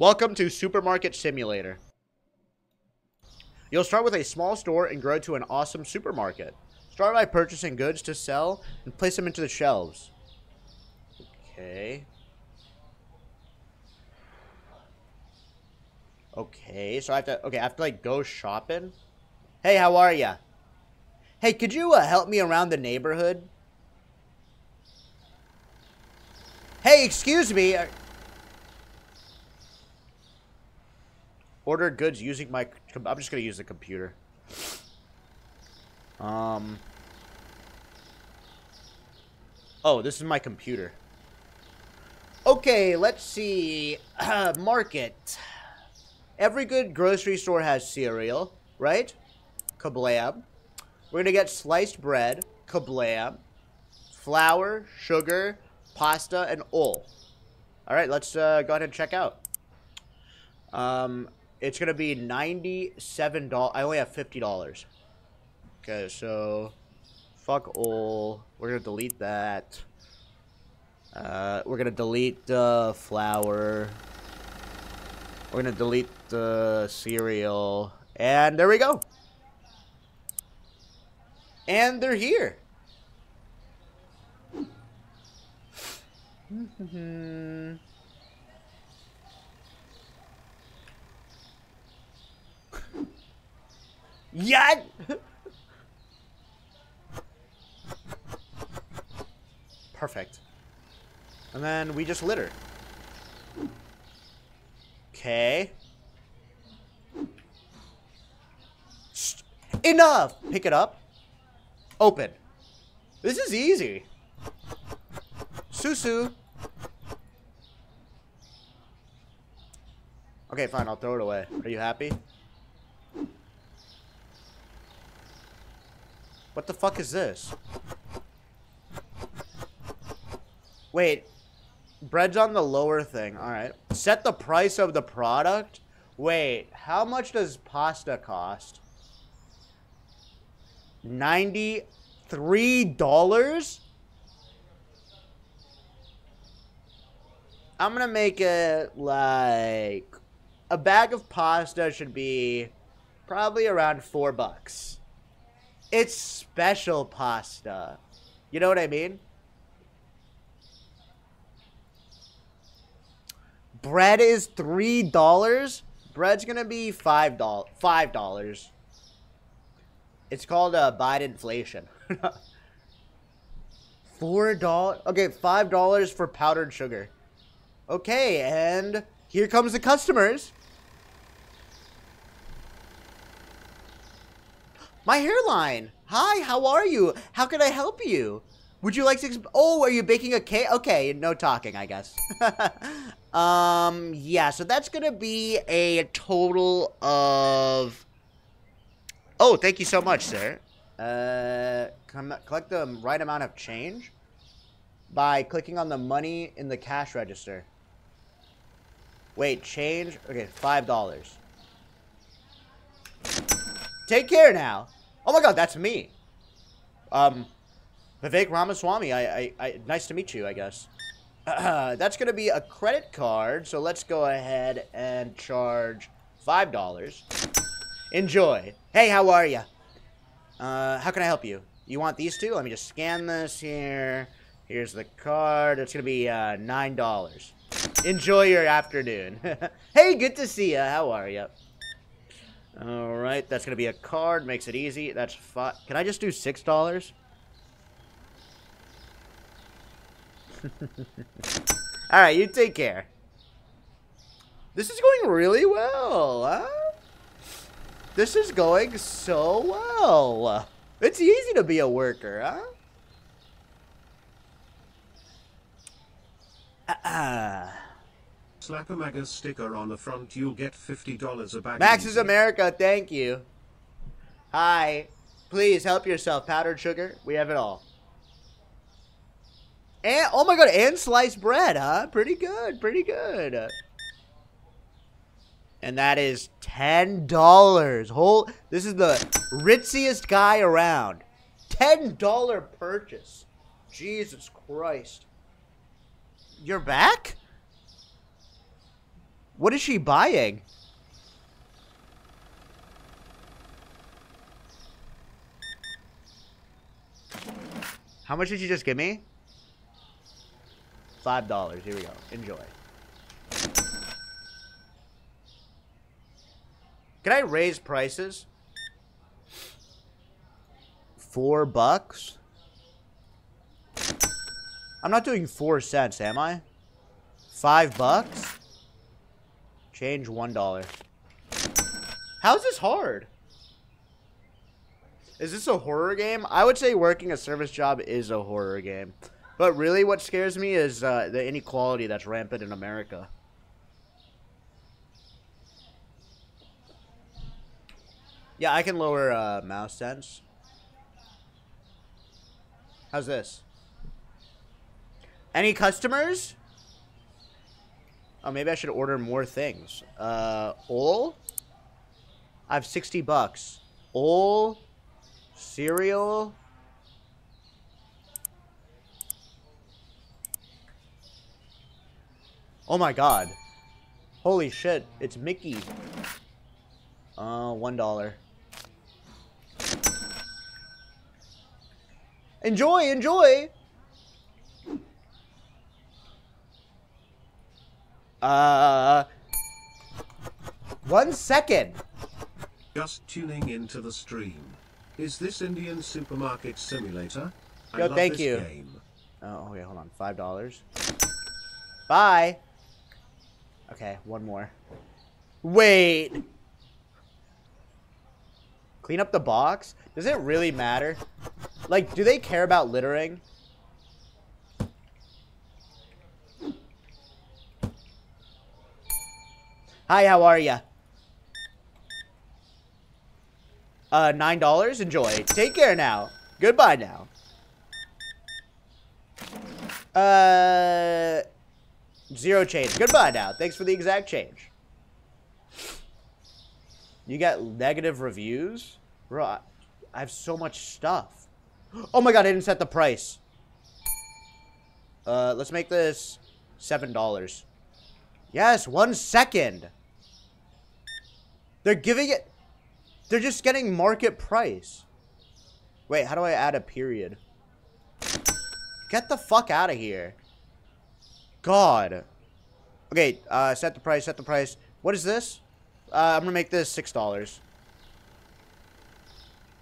Welcome to Supermarket Simulator. You'll start with a small store and grow to an awesome supermarket. Start by purchasing goods to sell and place them into the shelves. Okay. Okay, so I have to, okay, I have to like go shopping. Hey, how are ya? Hey, could you uh, help me around the neighborhood? Hey, excuse me. Order goods using my. I'm just gonna use the computer. Um. Oh, this is my computer. Okay, let's see. market. Every good grocery store has cereal, right? Kablam. We're gonna get sliced bread. Kablam. Flour, sugar, pasta, and oil. All right, let's uh, go ahead and check out. Um, it's gonna be ninety-seven dollars. I only have fifty dollars. Okay, so fuck all. We're gonna delete that. Uh, we're gonna delete the flour. We're gonna delete the cereal, and there we go. And they're here. Yet. Perfect. And then we just litter. Okay. Enough! Pick it up. Open. This is easy. Susu. Okay, fine. I'll throw it away. Are you happy? What the fuck is this? Wait. Bread's on the lower thing. Alright. Set the price of the product? Wait. How much does pasta cost? $93? I'm gonna make it like a bag of pasta should be probably around four bucks. It's special pasta. You know what I mean? Bread is three dollars. Bread's gonna be five dollars. Five dollars. It's called uh, Biden inflation. Four dollars. Okay, five dollars for powdered sugar. Okay, and here comes the customers. My hairline. Hi, how are you? How can I help you? Would you like to? Oh, are you baking a cake? Okay, no talking, I guess. um, yeah. So that's gonna be a total of. Oh, thank you so much, sir. Uh, collect the right amount of change by clicking on the money in the cash register. Wait, change? Okay, five dollars. Take care now. Oh my god, that's me. Um, Vivek Ramaswamy, I, I, I nice to meet you, I guess. Uh, that's going to be a credit card, so let's go ahead and charge $5. Enjoy. Hey, how are you? Uh, how can I help you? You want these two? Let me just scan this here. Here's the card. It's going to be uh, $9. Enjoy your afternoon. hey, good to see you. How are you? All right, that's going to be a card. Makes it easy. That's five. Can I just do $6? All right, you take care. This is going really well, huh? This is going so well. It's easy to be a worker, huh? Ah. Slap a MAGA sticker on the front, you'll get $50 a bag. Max is America, thank you. Hi. Please help yourself. Powdered sugar, we have it all. And, oh my god, and sliced bread, huh? Pretty good, pretty good. And that is $10. Whole, this is the ritziest guy around. $10 purchase. Jesus Christ. You're back? What is she buying? How much did you just give me? Five dollars. Here we go. Enjoy. Can I raise prices? Four bucks? I'm not doing four cents, am I? Five bucks? Change one dollar. How is this hard? Is this a horror game? I would say working a service job is a horror game. But really what scares me is uh, the inequality that's rampant in America. Yeah, I can lower uh, mouse sense. How's this? Any customers? Oh, maybe I should order more things. Uh, all? I have 60 bucks. All? Cereal? Oh my god. Holy shit, it's Mickey. Uh, one dollar. Enjoy, enjoy! Uh, one second. Just tuning into the stream. Is this Indian supermarket simulator? I Yo, love thank this you. Game. Oh, okay, hold on. Five dollars. Bye. Okay, one more. Wait. Clean up the box? Does it really matter? Like, do they care about littering? Hi, how are ya? Uh, nine dollars. Enjoy. Take care now. Goodbye now. Uh, zero change. Goodbye now. Thanks for the exact change. You got negative reviews, bro. I have so much stuff. Oh my god! I didn't set the price. Uh, let's make this seven dollars. Yes, one second. They're giving it. They're just getting market price. Wait, how do I add a period? Get the fuck out of here. God. Okay, uh, set the price, set the price. What is this? Uh, I'm gonna make this $6.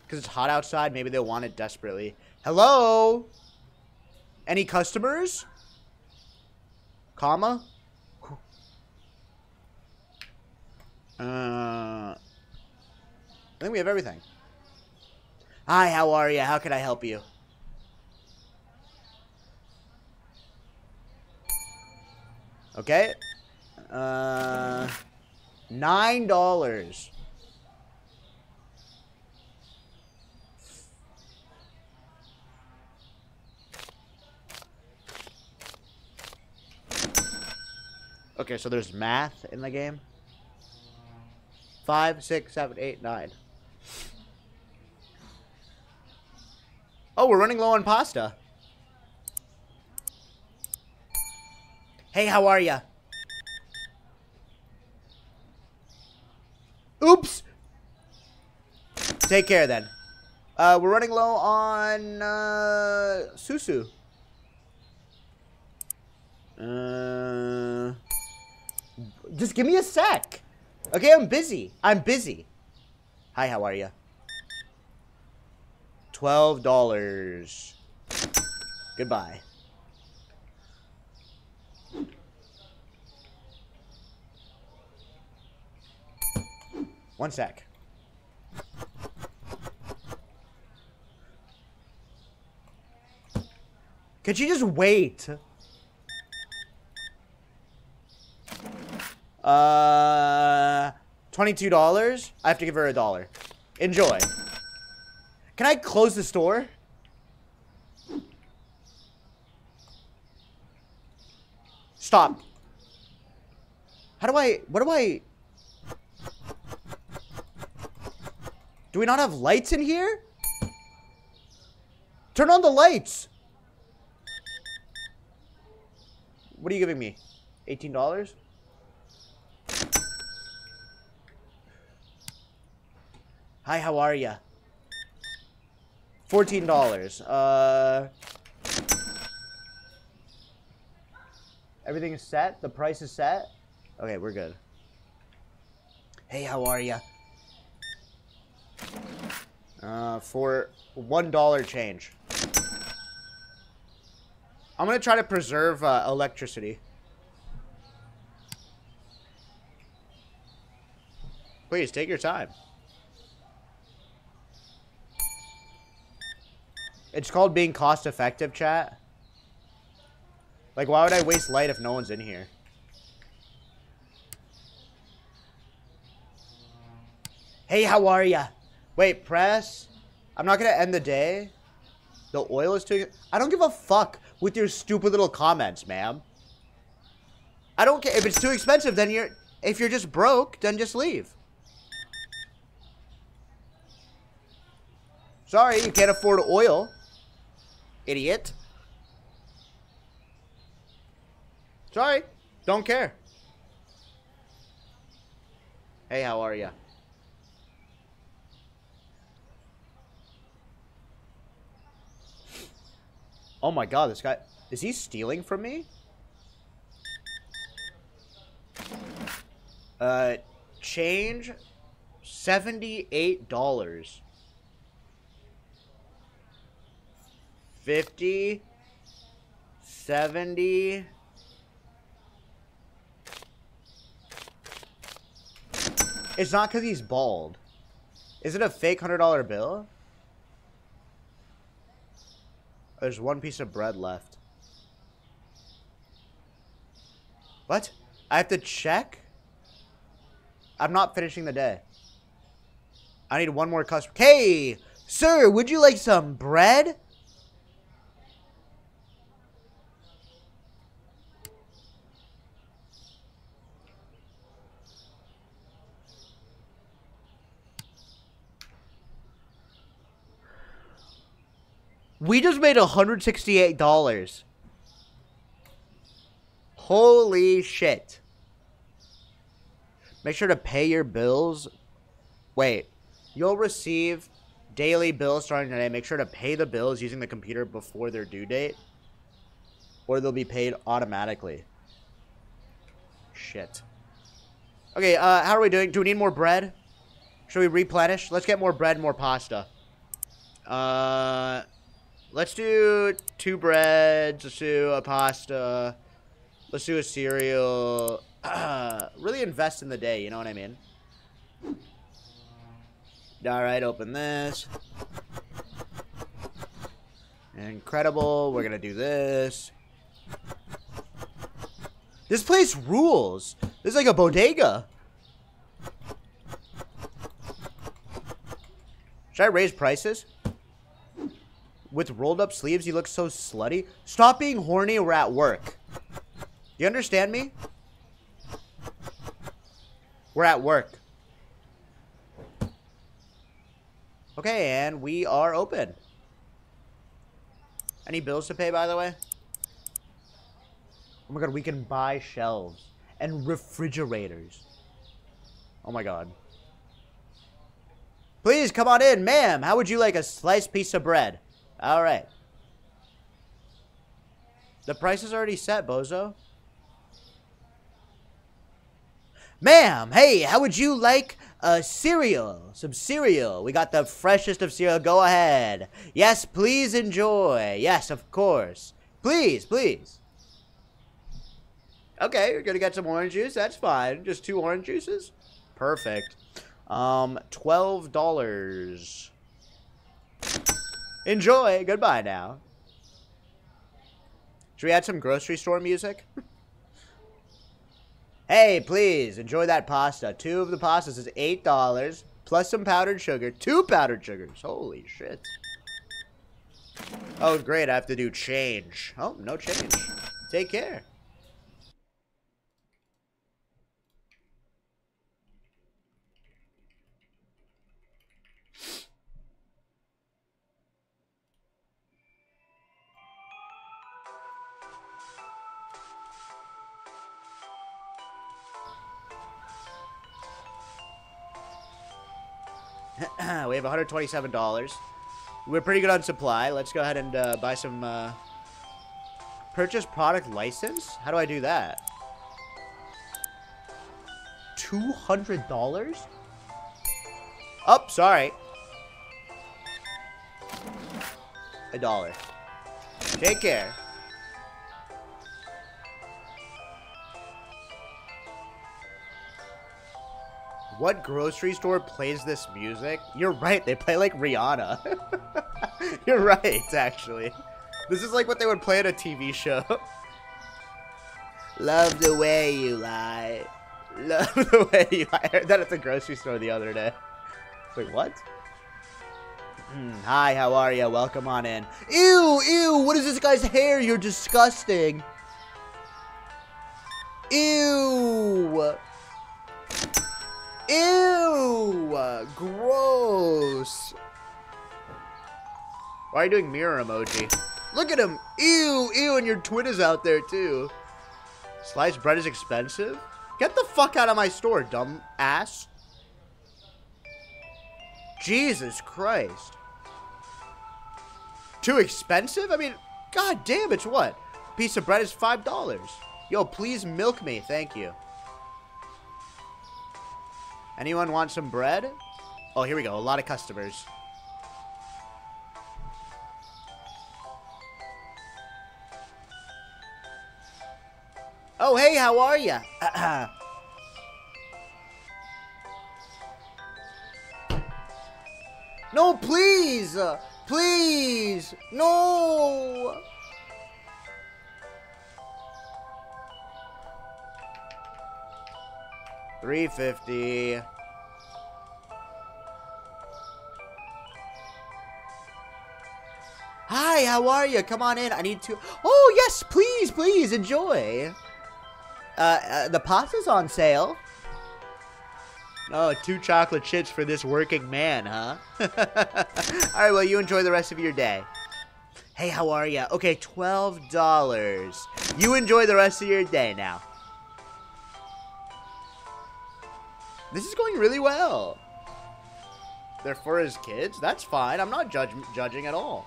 Because it's hot outside, maybe they'll want it desperately. Hello? Any customers? Comma? Uh, I think we have everything. Hi, how are you? How can I help you? Okay. Uh, nine dollars. Okay, so there's math in the game. Five, six, seven, eight, nine. Oh, we're running low on pasta. Hey, how are ya? Oops! Take care then. Uh, we're running low on, uh, Susu. Uh, just give me a sec. Okay, I'm busy. I'm busy. Hi, how are you? Twelve dollars. Goodbye. One sec. Could you just wait? Uh, twenty-two dollars. I have to give her a dollar. Enjoy. Can I close the store? Stop. How do I? What do I? Do we not have lights in here? Turn on the lights. What are you giving me? $18? Hi, how are ya? $14. Uh... Everything is set? The price is set? Okay, we're good. Hey, how are ya? Uh, for $1 change. I'm gonna try to preserve uh, electricity. Please, take your time. It's called being cost effective, chat. Like, why would I waste light if no one's in here? Hey, how are ya? Wait, press. I'm not gonna end the day. The oil is too... I don't give a fuck with your stupid little comments, ma'am. I don't care. If it's too expensive, then you're... If you're just broke, then just leave. Sorry, you can't afford oil. Idiot. Sorry. Don't care. Hey, how are ya? Oh my god, this guy... Is he stealing from me? Uh, change $78. 50 70 It's not because he's bald. Is it a fake $100 bill? There's one piece of bread left. What? I have to check? I'm not finishing the day. I need one more customer. Hey, sir, would you like some bread? We just made $168. Holy shit. Make sure to pay your bills. Wait. You'll receive daily bills starting today. Make sure to pay the bills using the computer before their due date. Or they'll be paid automatically. Shit. Okay, uh, how are we doing? Do we need more bread? Should we replenish? Let's get more bread, more pasta. Uh... Let's do two breads. Let's do a pasta. Let's do a cereal. really invest in the day, you know what I mean? Alright, open this. Incredible. We're gonna do this. This place rules. This is like a bodega. Should I raise prices? With rolled up sleeves, you look so slutty. Stop being horny. We're at work. You understand me? We're at work. Okay, and we are open. Any bills to pay, by the way? Oh my god, we can buy shelves and refrigerators. Oh my god. Please, come on in. Ma'am, how would you like a sliced piece of bread? All right. The price is already set, bozo. Ma'am, hey, how would you like a cereal? Some cereal. We got the freshest of cereal. Go ahead. Yes, please enjoy. Yes, of course. Please, please. Okay, you're gonna get some orange juice. That's fine. Just two orange juices? Perfect. Um, $12. Enjoy. Goodbye now. Should we add some grocery store music? hey, please, enjoy that pasta. Two of the pastas is $8, plus some powdered sugar. Two powdered sugars. Holy shit. Oh, great. I have to do change. Oh, no change. Take care. we have $127. We're pretty good on supply. Let's go ahead and uh, buy some... Uh... Purchase product license? How do I do that? $200? Oh, sorry. A dollar. Take care. What grocery store plays this music? You're right, they play like Rihanna. You're right, actually. This is like what they would play at a TV show. Love the way you lie. Love the way you lie. I heard that at the grocery store the other day. Wait, what? Mm, hi, how are you? Welcome on in. Ew, ew, what is this guy's hair? You're disgusting. Ew. Ew! Gross! Why are you doing mirror emoji? Look at him! Ew! Ew! And your twin is out there too. Sliced bread is expensive? Get the fuck out of my store, dumb ass. Jesus Christ. Too expensive? I mean, god damn, it's what? Piece of bread is $5. Yo, please milk me. Thank you. Anyone want some bread? Oh, here we go. A lot of customers. Oh, hey, how are you? no, please! Please! No! Three fifty. Hi, how are you? Come on in. I need to. Oh yes, please, please enjoy. Uh, uh, the pasta's on sale. Oh, two chocolate chips for this working man, huh? All right, well, you enjoy the rest of your day. Hey, how are you? Okay, $12. You enjoy the rest of your day now. This is going really well. They're for his kids? That's fine. I'm not judge judging at all.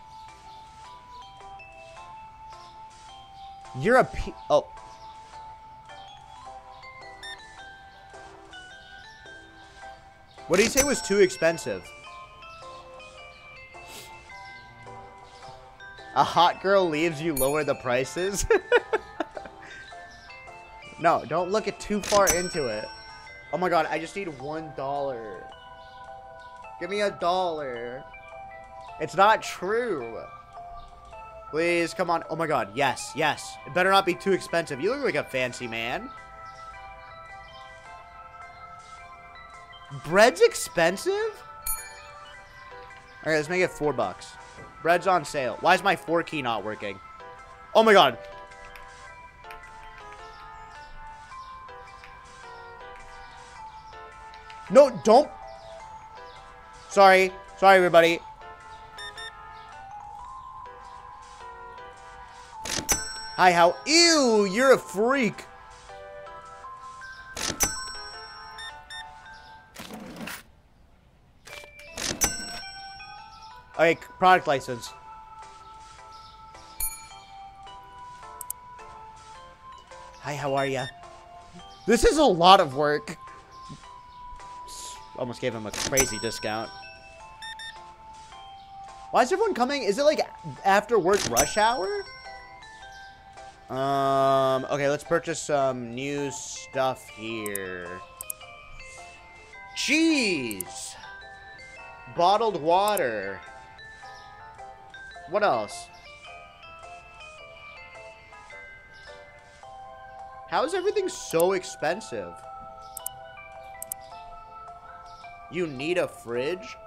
You're a pe- Oh. What did he say was too expensive? A hot girl leaves you lower the prices? no, don't look it too far into it. Oh my god, I just need one dollar. Give me a dollar. It's not true. Please, come on. Oh my god, yes, yes. It better not be too expensive. You look like a fancy man. Bread's expensive? Alright, let's make it four bucks. Bread's on sale. Why is my four key not working? Oh my god. No, don't. Sorry. Sorry, everybody. Hi, how? Ew, you're a freak. Okay, product license. Hi, how are ya? This is a lot of work. Almost gave him a crazy discount. Why is everyone coming? Is it like after work rush hour? Um, okay, let's purchase some new stuff here. Cheese! Bottled water. What else? How is everything so expensive? You need a fridge?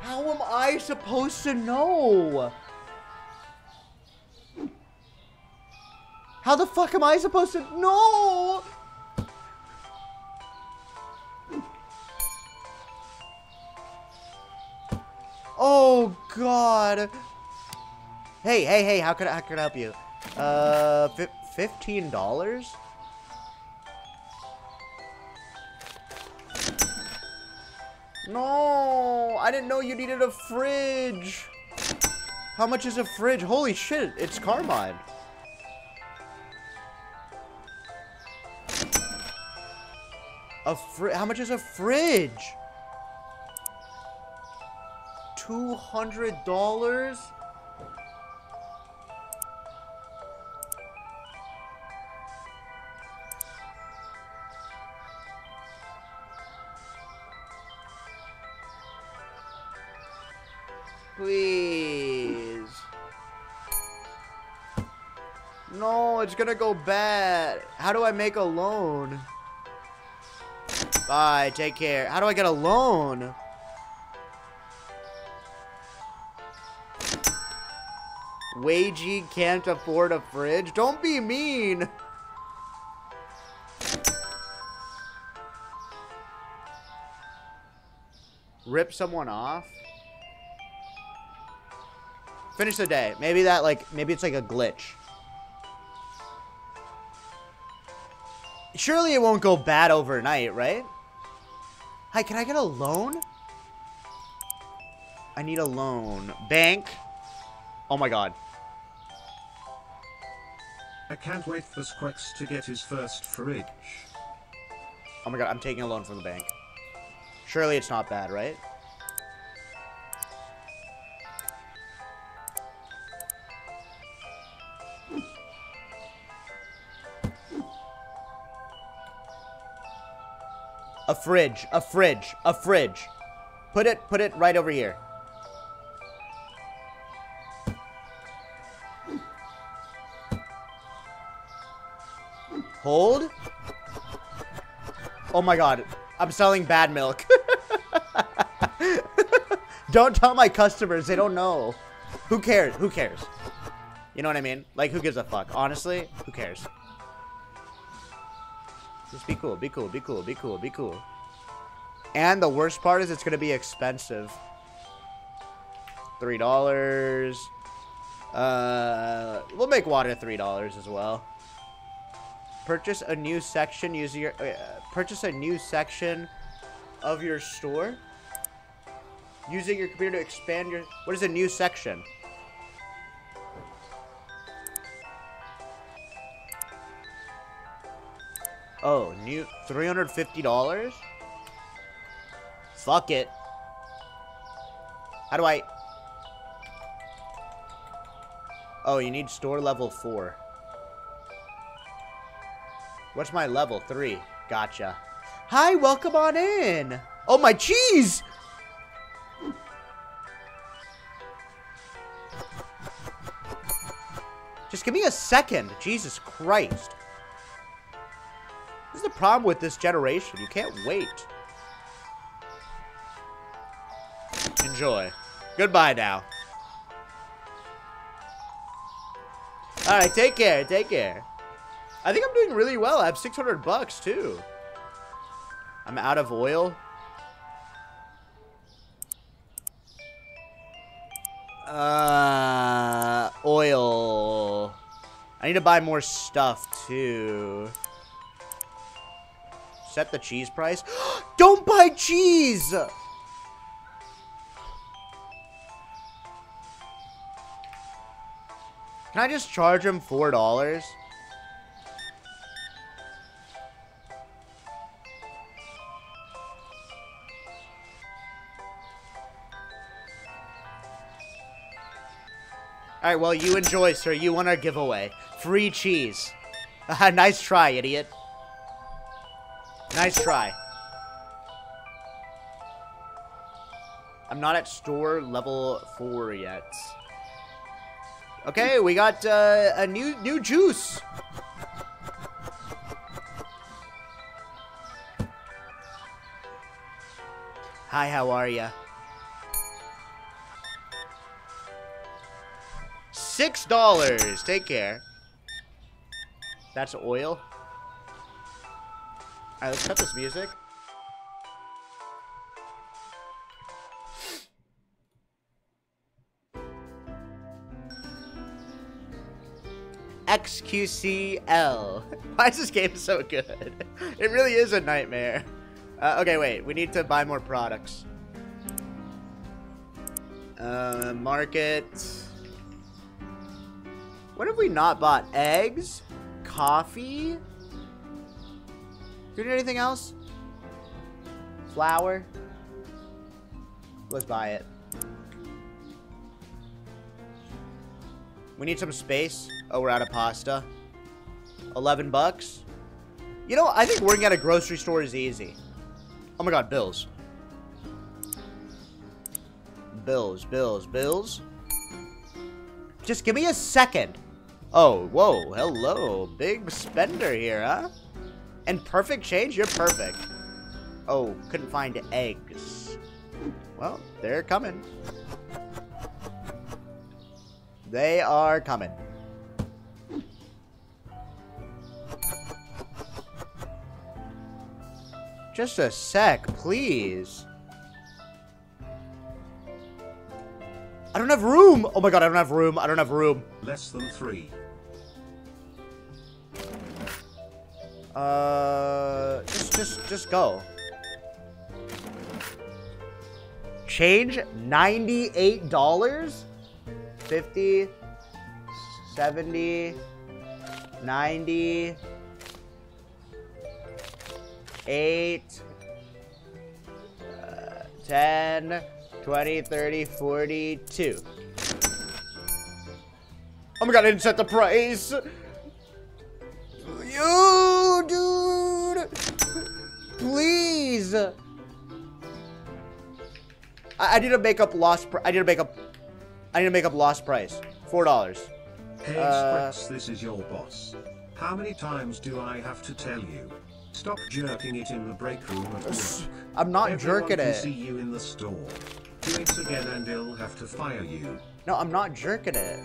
How am I supposed to know? How the fuck am I supposed to know? God. Hey, hey, hey, how could I, how can I help you? Uh, fifteen dollars? No, I didn't know you needed a fridge. How much is a fridge? Holy shit, it's Carmine. A fri- how much is a fridge? $200? Please. No, it's gonna go bad. How do I make a loan? Bye, take care. How do I get a loan? Wagey can't afford a fridge? Don't be mean! Rip someone off? Finish the day. Maybe that, like, maybe it's like a glitch. Surely it won't go bad overnight, right? Hi, can I get a loan? I need a loan. Bank. Oh my god. I can't wait for Squeex to get his first fridge. Oh my god, I'm taking a loan from the bank. Surely it's not bad, right? A fridge, a fridge, a fridge. Put it, put it right over here. Hold. Oh my god. I'm selling bad milk. don't tell my customers. They don't know. Who cares? Who cares? You know what I mean? Like, who gives a fuck? Honestly, who cares? Just be cool, be cool, be cool, be cool, be cool. And the worst part is it's going to be expensive. $3. Uh, we'll make water $3 as well. Purchase a new section using your... Uh, purchase a new section of your store. Using your computer to expand your... What is a new section? Oh, new $350? Fuck it. How do I... Oh, you need store level 4. What's my level? 3. Gotcha. Hi, welcome on in. Oh, my cheese! Just give me a second. Jesus Christ. This is the problem with this generation. You can't wait. Enjoy. Goodbye now. Alright, take care. Take care. I think I'm doing really well. I have 600 bucks, too. I'm out of oil. Uh, oil. I need to buy more stuff, too. Set the cheese price. Don't buy cheese! Can I just charge him $4? Alright, well, you enjoy, sir. You won our giveaway. Free cheese. nice try, idiot. Nice try. I'm not at store level 4 yet. Okay, we got uh, a new new juice. Hi, how are ya? $6. Take care. That's oil. Alright, let's cut this music. XQCL. Why is this game so good? It really is a nightmare. Uh, okay, wait. We need to buy more products. Uh, market. What have we not bought? Eggs? Coffee? Do you need anything else? Flour? Let's buy it. We need some space. Oh, we're out of pasta. 11 bucks. You know, I think working at a grocery store is easy. Oh my god, bills. Bills, bills, bills. Just give me a second. Oh, whoa, hello. Big spender here, huh? And perfect change? You're perfect. Oh, couldn't find eggs. Well, they're coming. They are coming. Just a sec, please. I don't have room! Oh my god, I don't have room. I don't have room. Less than three. Uh, just, just, just go. Change $98? 50, 70, 90, 8, uh, 10, 20, 30, 42. Oh my god, I didn't set the price! You, dude! Please! I, I need to make up lost. I need to make up. I need to make up lost price. Four dollars. Hey Uh, Spritz, this is your boss. How many times do I have to tell you? Stop jerking it in the break room at work. I'm not Everyone jerking can it. see you in the store. Do it again and they'll have to fire you. No, I'm not jerking it.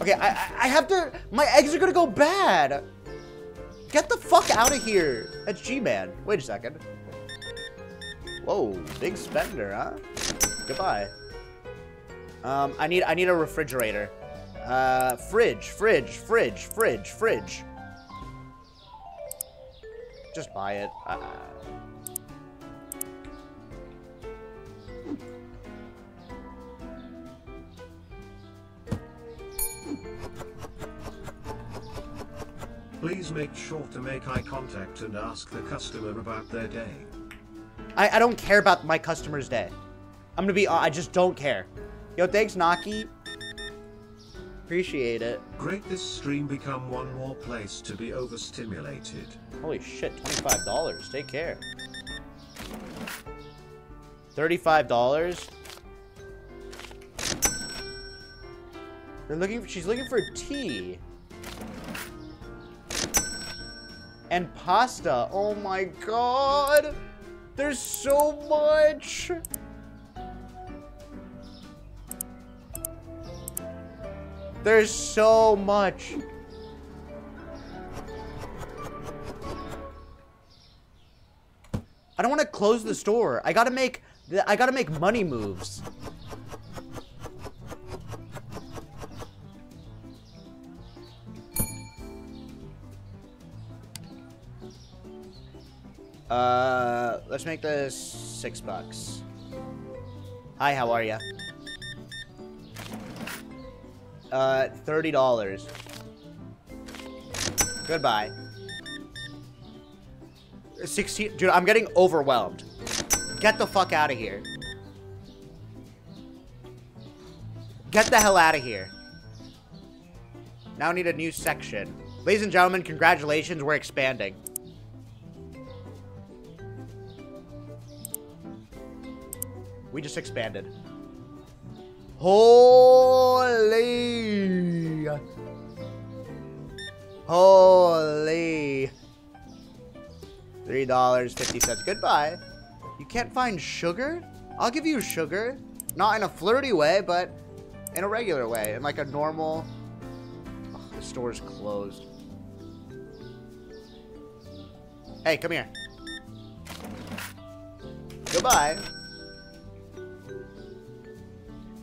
Okay, I, I have to. My eggs are gonna go bad. Get the fuck out of here. That's G-Man. Wait a second. Whoa, big spender, huh? Goodbye. Um, I need I need a refrigerator. Uh, fridge, fridge, fridge, fridge, fridge. Just buy it. Uh, Please make sure to make eye contact and ask the customer about their day. I, I don't care about my customer's day. I'm gonna be, uh, I just don't care. Yo, thanks, Naki. Appreciate it. Great this stream become one more place to be overstimulated. Holy shit, $25. Take care. $35? They're looking, she's looking for tea. And pasta. Oh my god. There's so much. There's so much. I don't want to close the store. I gotta make, I gotta make money moves. Uh, let's make this six bucks. Hi, how are ya? Uh, thirty dollars. Goodbye. 16 dude i'm getting overwhelmed get the fuck out of here get the hell out of here now need a new section ladies and gentlemen congratulations we're expanding we just expanded holy holy Three dollars fifty cents. Goodbye. You can't find sugar? I'll give you sugar. Not in a flirty way, but in a regular way. In like a normal. Ugh, the store's closed. Hey, come here. Goodbye.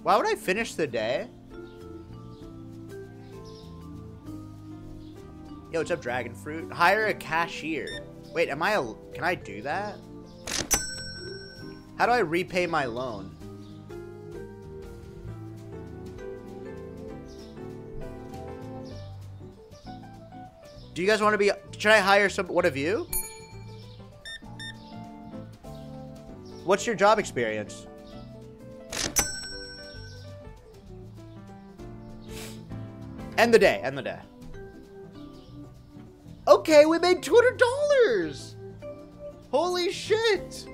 Why would I finish the day? Yo, what's up, Dragon Fruit? Hire a cashier. Wait, am I a... Can I do that? How do I repay my loan? Do you guys want to be... Should I hire some... What of you? What's your job experience? End the day. End the day. Okay, we made $200! Holy shit!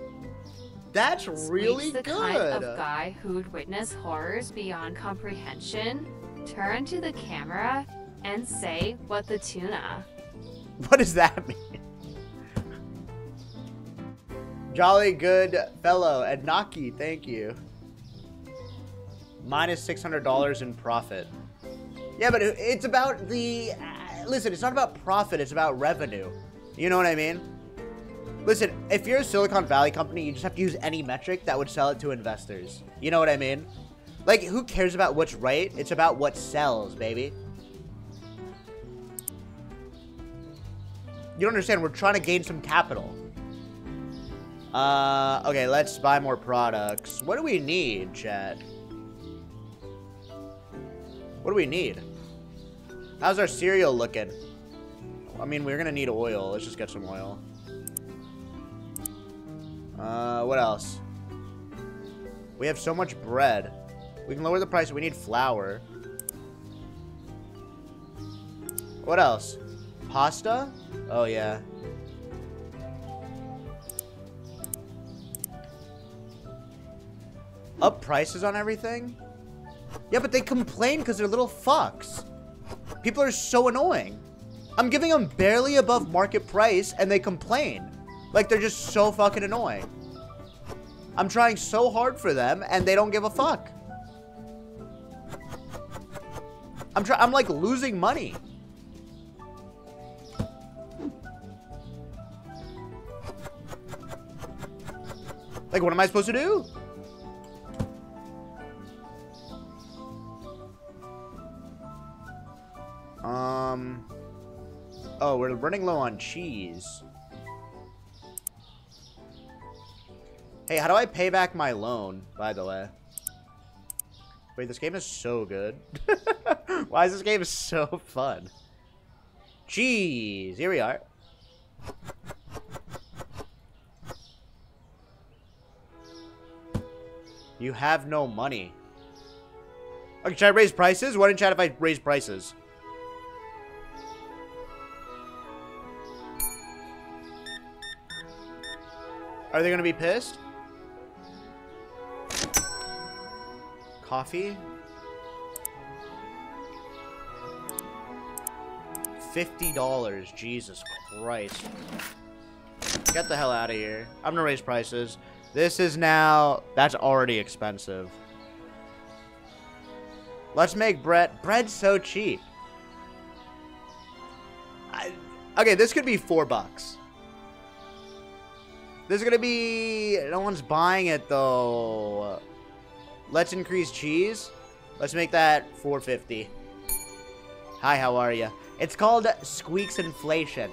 That's really the good. kind of guy who'd witness horrors beyond comprehension, turn to the camera, and say, what the tuna? What does that mean? Jolly good fellow. And Naki, thank you. Minus $600 in profit. Yeah, but it's about the... Uh, listen, it's not about profit, it's about revenue. You know what I mean? Listen, if you're a Silicon Valley company, you just have to use any metric that would sell it to investors. You know what I mean? Like, who cares about what's right? It's about what sells, baby. You don't understand. We're trying to gain some capital. Uh, okay, let's buy more products. What do we need, chat? What do we need? How's our cereal looking? I mean, we're gonna need oil. Let's just get some oil. Uh, what else? We have so much bread. We can lower the price. We need flour. What else? Pasta? Oh, yeah. Up prices on everything? Yeah, but they complain because they're little fucks. People are so annoying. I'm giving them barely above market price and they complain. Like, they're just so fucking annoying. I'm trying so hard for them and they don't give a fuck. I'm trying, I'm like losing money. Like, what am I supposed to do? Um. Oh, we're running low on cheese. Hey, how do I pay back my loan, by the way? Wait, this game is so good. Why is this game so fun? Cheese! Here we are. You have no money. Okay, should I raise prices? What in chat if I raise prices? Are they gonna be pissed? Coffee? $50. Jesus Christ. Get the hell out of here. I'm gonna raise prices. This is now... That's already expensive. Let's make bread... Bread's so cheap. I, okay, this could be four bucks. This is gonna be... No one's buying it, though. Let's increase cheese. Let's make that 450. Hi, how are you? It's called Squeex Inflation.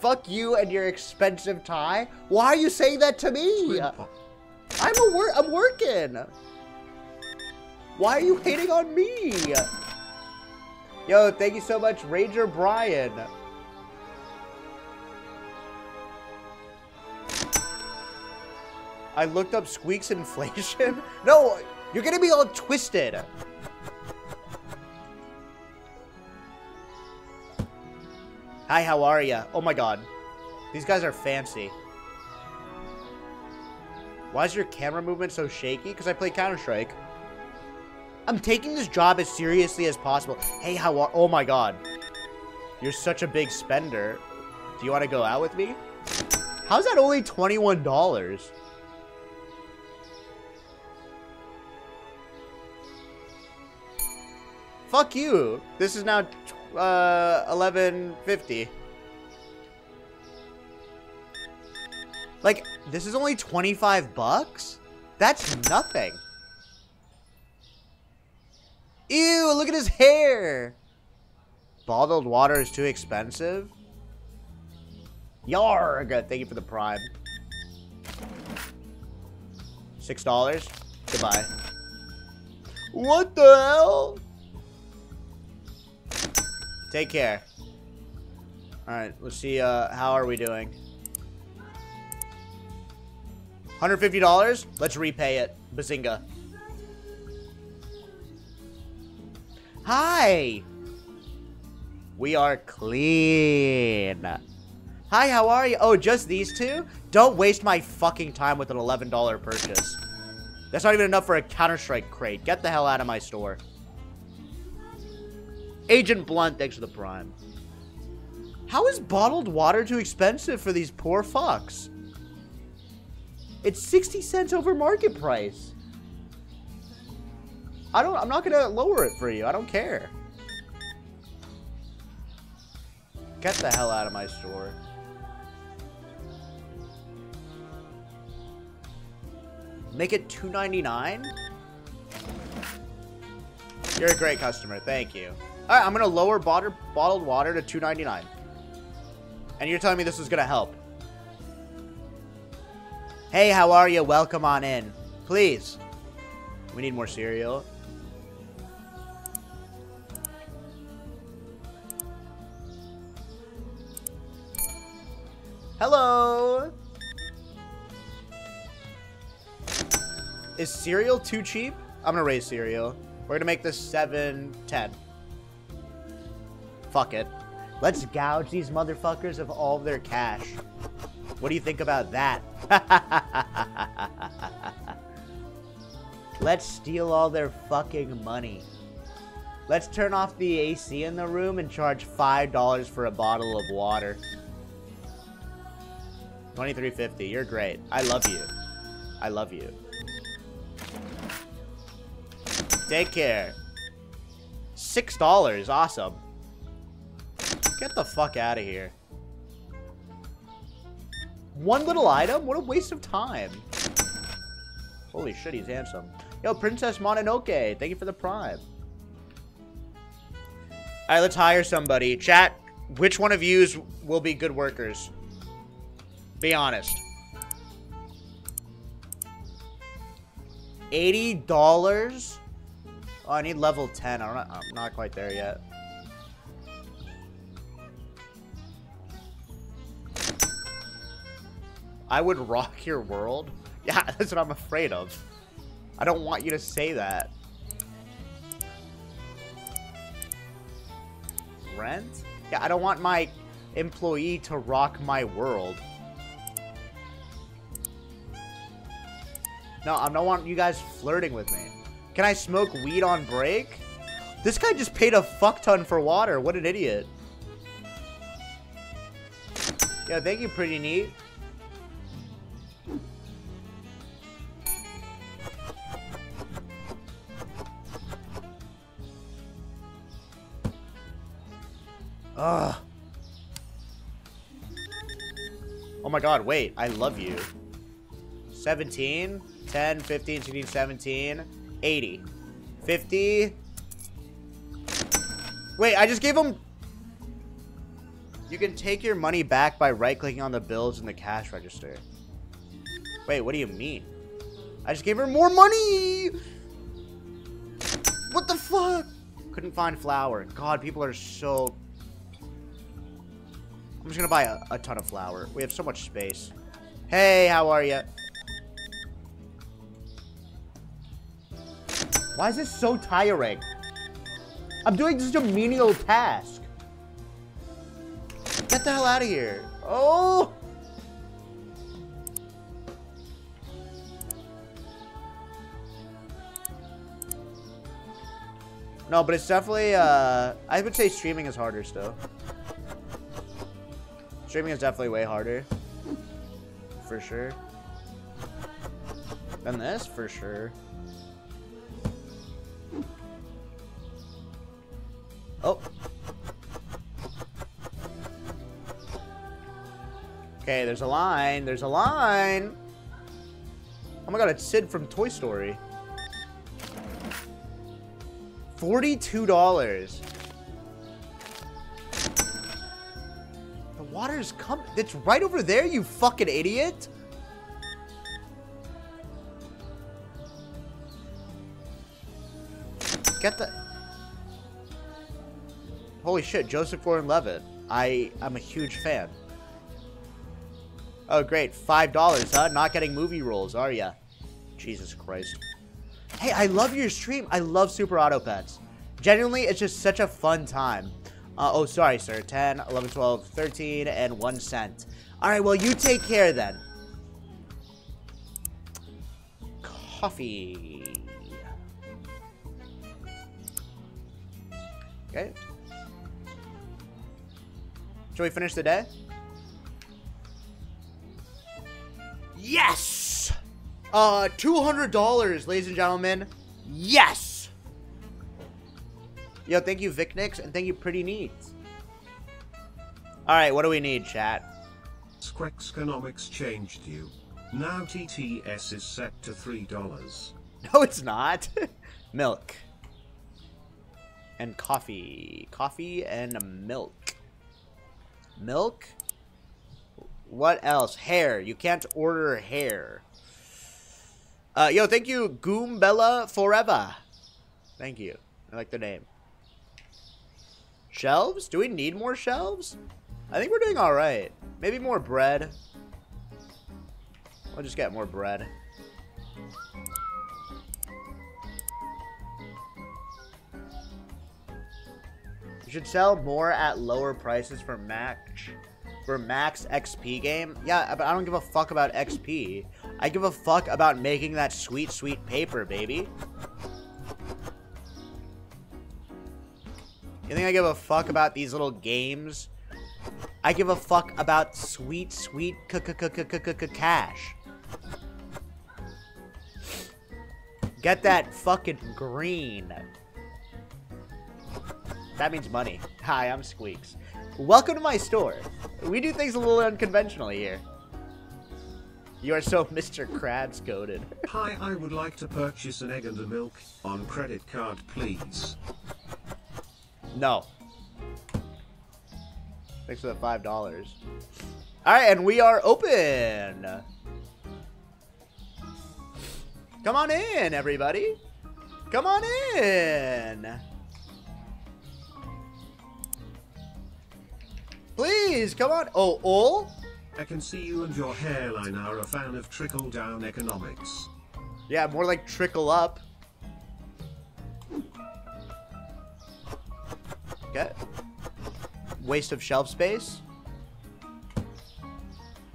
Fuck you and your expensive tie. Why are you saying that to me? I'm a work. I'm working. Why are you hating on me? Yo, thank you so much, Ranger Brian. I looked up Squeex inflation. No, you're gonna be all twisted. Hi, how are ya? Oh my god. These guys are fancy. Why is your camera movement so shaky? Because I play Counter-Strike. I'm taking this job as seriously as possible. Hey, how are... Oh my god. You're such a big spender. Do you want to go out with me? How's that only $21? Fuck you. This is now uh, 1150. Like, this is only 25 bucks? That's nothing. Ew, look at his hair. Bottled water is too expensive? Yarg! Thank you for the prime. Six dollars? Goodbye. What the hell? Take care. Alright, let's see, uh, how are we doing? $150? Let's repay it. Bazinga. Hi! We are clean. Hi, how are you? Oh, just these two? Don't waste my fucking time with an $11 purchase. That's not even enough for a Counter-Strike crate. Get the hell out of my store. Agent Blunt, thanks for the prime. How is bottled water too expensive for these poor fucks? It's 60 cents over market price. I don't I'm not to lower it for you. I don't care. Get the hell out of my store. Make it $2.99? You're a great customer. Thank you. All right, I'm to lower bottled water to $2.99. And you're telling me this is to help. Hey, how are you? Welcome on in. Please. We need more cereal. Hello! Is cereal too cheap? I'm gonna raise cereal. We're gonna make this 7, 10. Fuck it. Let's gouge these motherfuckers of all their cash. What do you think about that? Let's steal all their fucking money. Let's turn off the AC in the room and charge $5 for a bottle of water. 2350. You're great. I love you. I love you. Take care. Six dollars. Awesome. Get the fuck out of here. One little item? What a waste of time. Holy shit, he's handsome. Yo, Princess Mononoke, thank you for the prime. Alright, let's hire somebody. Chat, which one of yous will be good workers? Be honest. $80? Oh, I need level 10. I'm not, I'm not quite there yet. I would rock your world? Yeah, that's what I'm afraid of. I don't want you to say that. Rent? Yeah, I don't want my employee to rock my world. No, I don't want you guys flirting with me. Can I smoke weed on break? This guy just paid a fuck ton for water. What an idiot. Yeah, thank you, pretty neat. Ugh. Oh my god, wait. I love you. 17, 10, 15, 16, 17, 80. 50. Wait, I just gave him... You can take your money back by right-clicking on the bills in the cash register. Wait, what do you mean? I just gave her more money! What the fuck? Couldn't find flour. God, people are so I'm just gonna buy a, a ton of flour. We have so much space. Hey, how are you? Why is this so tiring? I'm doing just a menial task. Get the hell out of here. Oh! No, but it's definitely, uh, I would say streaming is harder still. Streaming is definitely way harder. For sure. Than this, for sure. Oh. Okay, there's a line. There's a line. Oh my god, it's Sid from Toy Story. $42. It's right over there, you fucking idiot. Get the... Holy shit, Joseph Gordon-Levitt. I I'm a huge fan. Oh, great. $5, huh? Not getting movie roles, are ya? Jesus Christ. Hey, I love your stream. I love Super Auto Pets. Genuinely, it's just such a fun time. Uh, oh, sorry, sir. 10, 11, 12, 13, and 1 cent. Alright, well, you take care then. Coffee. Okay. Shall we finish the day? Yes! Uh, $200, ladies and gentlemen. Yes! Yo, thank you, Vicnix, and thank you, Pretty Neat. Alright, what do we need, chat? Squeexconomics changed you. Now TTS is set to $3. No, it's not. milk. And coffee. Coffee and milk. Milk? What else? Hair. You can't order hair. Uh, yo, thank you, Goombella Forever. Thank you. I like the name. Shelves? Do we need more shelves? I think we're doing alright. Maybe more bread. I'll just get more bread. You should sell more at lower prices for max for max XP game. Yeah, but I don't give a fuck about XP. I give a fuck about making that sweet, sweet paper, baby. You think I give a fuck about these little games? I give a fuck about sweet, sweet c -c -c -c -c -c cash. Get that fucking green. That means money. Hi, I'm Squeex. Welcome to my store. We do things a little unconventionally here. You are so Mr. Krabs coded. Hi, I would like to purchase an egg and a milk on credit card, please. No. Thanks for the five dollars. Alright, and we are open. Come on in, everybody. Come on in. Please, come on. Oh, all? I can see you and your hairline are a fan of trickle down economics. Yeah, more like trickle Okay. Waste of shelf space.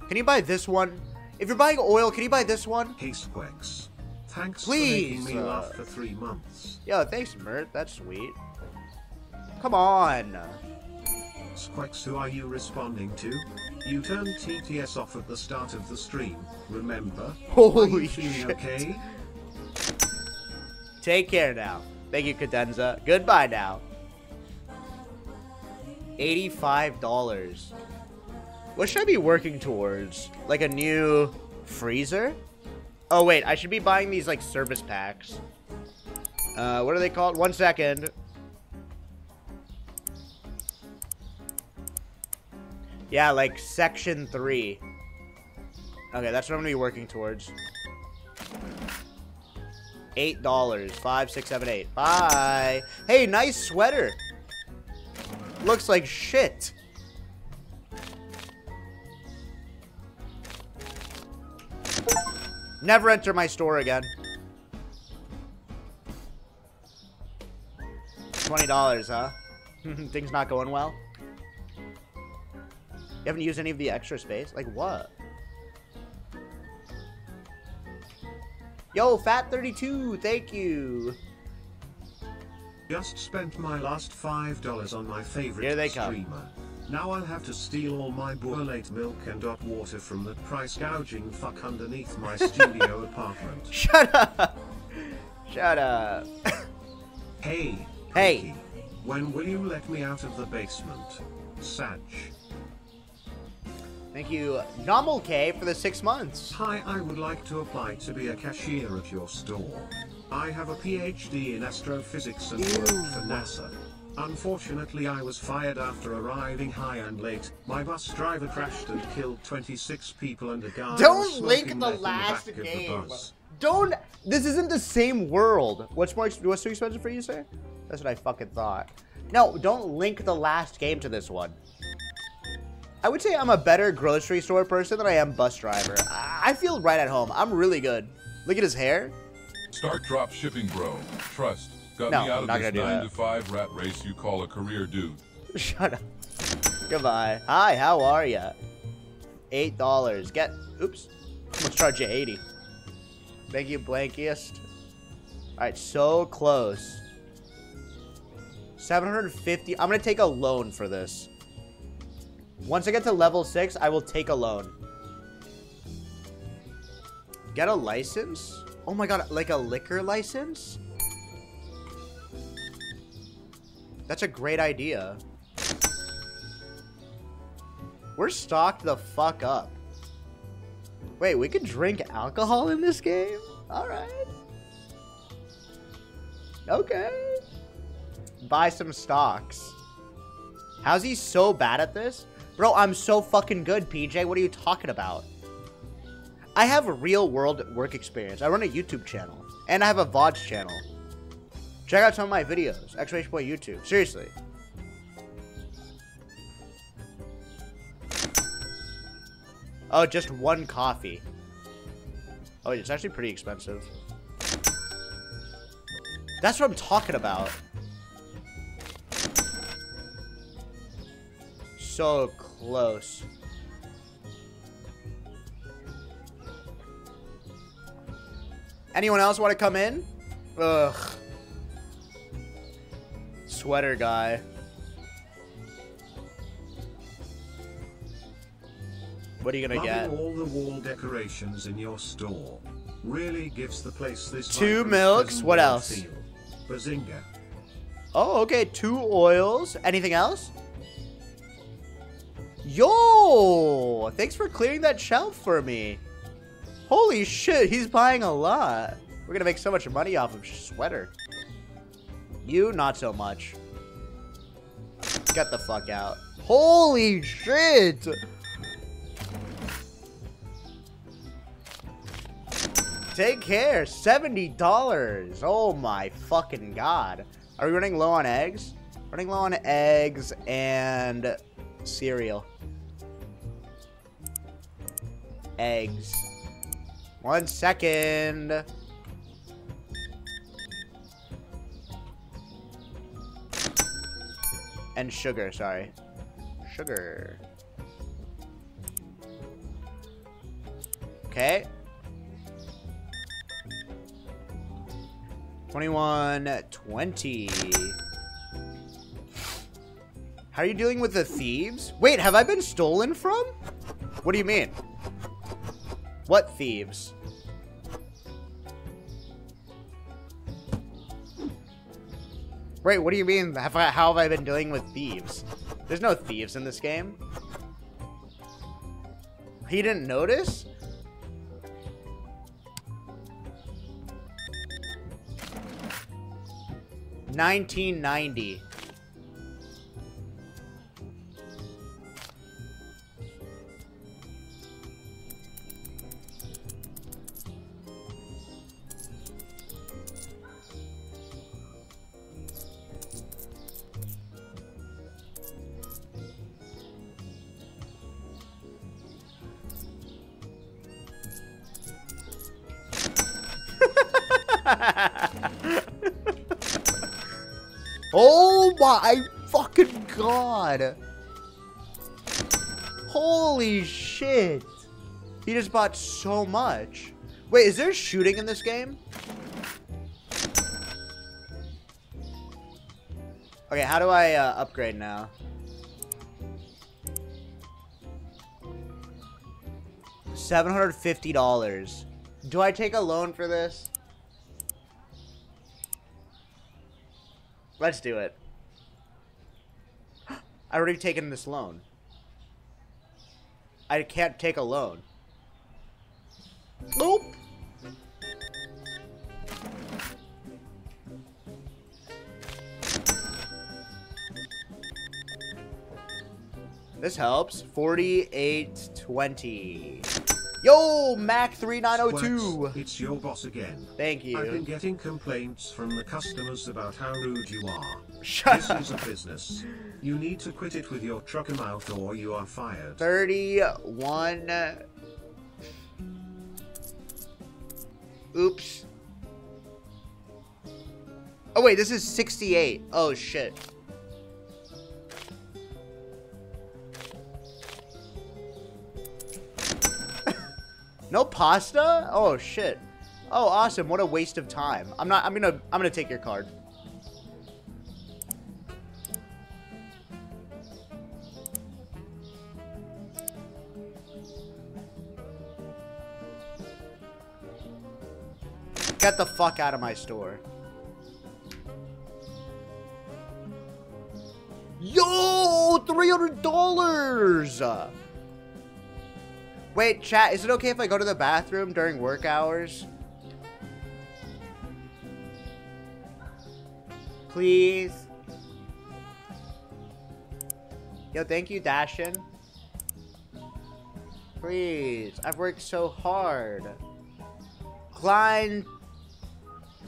Can you buy this one? If you're buying oil, can you buy this one? Hey Squeex. Thanks Please, for making me uh, laugh for three months. Yo, thanks, Mert. That's sweet. Come on. Squeex, who are you responding to? You turned TTS off at the start of the stream, remember? are Holy you shit. okay? Take care now. Thank you, Cadenza. Goodbye now. $85. What should I be working towards? Like a new freezer? Oh, wait. I should be buying these, like, service packs. Uh, what are they called? One second. Yeah, like section 3. Okay, that's what I'm going to be working towards. Eight dollars. Five, six, seven, eight. Bye. Hey, nice sweater. Looks like shit. Never enter my store again. Twenty dollars, huh? Things not going well. You haven't used any of the extra space? Like what? Yo, Fat32, thank you. Just spent my last $5 on my favorite Here they come. streamer. Now I'll have to steal all my boilate milk and hot water from that price gouging fuck underneath my studio apartment. Shut up. Shut up. Hey. Hey. Cookie, When will you let me out of the basement? Sag. Thank you, Nomal K, for the six months. Hi, I would like to apply to be a cashier at your store. I have a PhD in astrophysics and work for NASA. Unfortunately I was fired after arriving high and late. My bus driver crashed and killed 26 people and a guy Don't link the last the game. bus. Don't. This isn't the same world. What's more? What's too expensive for you, sir? That's what I fucking thought. No, don't link the last game to this one. I would say I'm a better grocery store person than I am bus driver. I feel right at home. I'm really good. Look at his hair. Start drop shipping, bro. Trust. Got No, me out I'm of this 9 that. to 5 rat race you call a career, dude. Shut up. Goodbye. Hi, how are ya? Eight dollars. Get. Oops. Let's charge you eighty. Thank you, Blankiest. All right, so close. 750. I'm gonna take a loan for this. Once I get to level six, I will take a loan. Get a license? Oh my god, like a liquor license? That's a great idea. We're stocked the fuck up. Wait, we could drink alcohol in this game? Alright. Okay. Buy some stocks. How's he so bad at this? Bro, I'm so fucking good, PJ. What are you talking about? I have a real world work experience. I run a YouTube channel. And I have a VODs channel. Check out some of my videos. Exclamation point YouTube. Seriously. Oh, just one coffee. Oh, it's actually pretty expensive. That's what I'm talking about. So close. Anyone else want to come in? Ugh. Sweater guy. What are you gonna Loving get? all the wall decorations in your store. Really gives the place this Two milks, what else? Feel. Bazinga. Oh, okay. Two oils. Anything else? Yo! Thanks for clearing that shelf for me. Holy shit, he's buying a lot. We're gonna make so much money off of sweater. You, not so much. Get the fuck out. Holy shit! Take care. $70. Oh my fucking god. Are we running low on eggs? Running low on eggs and cereal. Eggs. One second. And sugar, sorry. Sugar. Okay. 21, 20. How are you dealing with the thieves? Wait, have I been stolen from? What do you mean? What thieves? Wait, what do you mean? Have I, how have I been dealing with thieves? There's no thieves in this game. He didn't notice? Nineteen ninety. My fucking god! Holy shit! He just bought so much. Wait, is there shooting in this game? Okay, how do I uh, upgrade now? Seven hundred fifty dollars. Do I take a loan for this? Let's do it. I already taken this loan. I can't take a loan. Nope. This helps. 4820. Yo, Mac 3902. It's your boss again. Thank you. I've been getting complaints from the customers about how rude you are. Shut This up. is a business. You need to quit it with your trucker mouth or you are fired. 31. Oops. Oh, wait, this is 68. Oh, shit. no pasta? Oh, shit. Oh, awesome. What a waste of time. I'm not, I'm gonna, I'm gonna take your card. Get the fuck out of my store. Yo, $300! Wait, chat, is it okay if I go to the bathroom during work hours? Please? Yo, thank you, Dashin. Please, I've worked so hard. Klein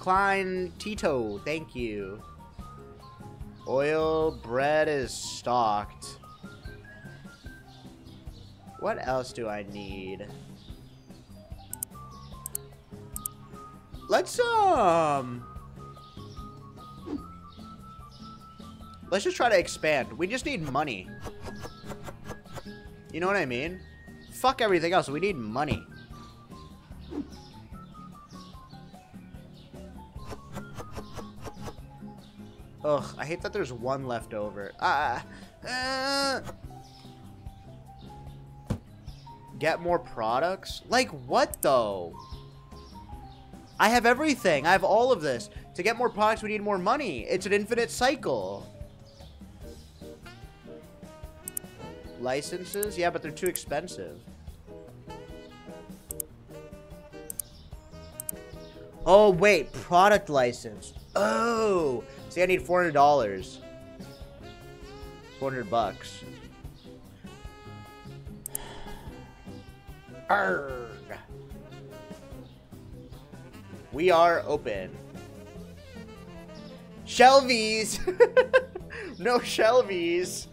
Klein Tito, thank you. Oil bread is stocked. What else do I need? Let's um Let's just try to expand. We just need money. You know what I mean? Fuck everything else. We need money. Ugh, I hate that there's one left over. Ah. Uh, get more products? Like what though? I have everything. I have all of this. To get more products, we need more money. It's an infinite cycle. Licenses? Yeah, but they're too expensive. Oh, wait. Product license. Oh. See, I need $400. 400 bucks. Arrgh. We are open. Shelvies! no Shelvies!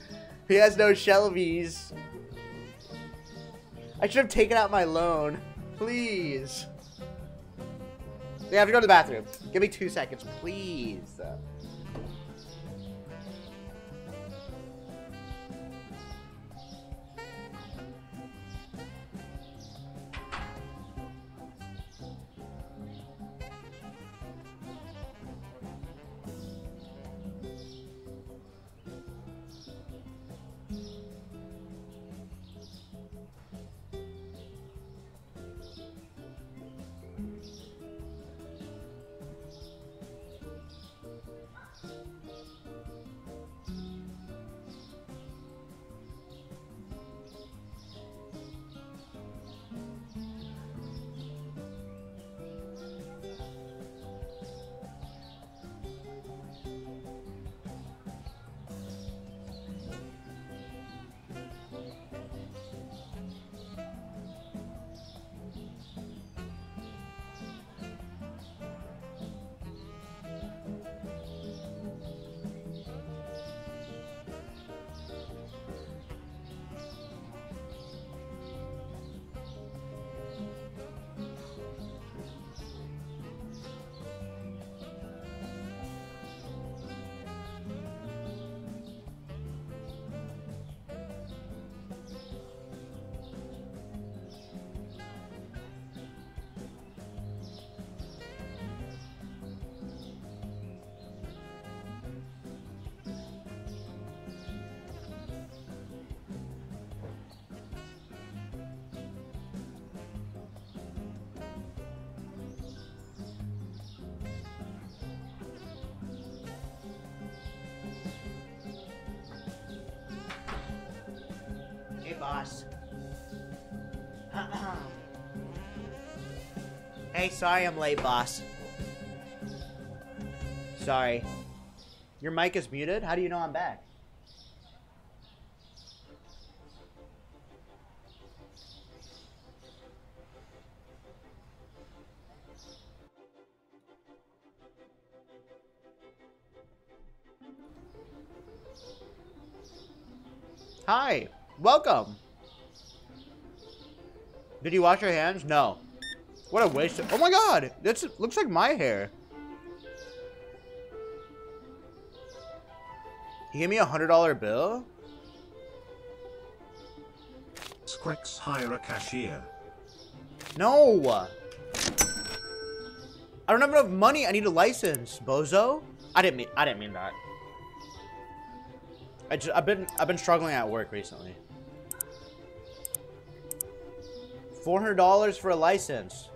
He has no Shelvies. I should have taken out my loan. Please. We have to go to the bathroom. Give me two seconds, please. Sorry I'm late, boss. Sorry. Your mic is muted? How do you know I'm back? Hi, welcome. Did you wash your hands? No. What a waste of- Oh my god! This looks like my hair. He gave me a hundred dollar bill? Squeex hire a cashier. No! I don't have enough money. I need a license, bozo. I didn't mean I didn't mean that. I just, I've been I've been struggling at work recently. Four hundred dollars for a license.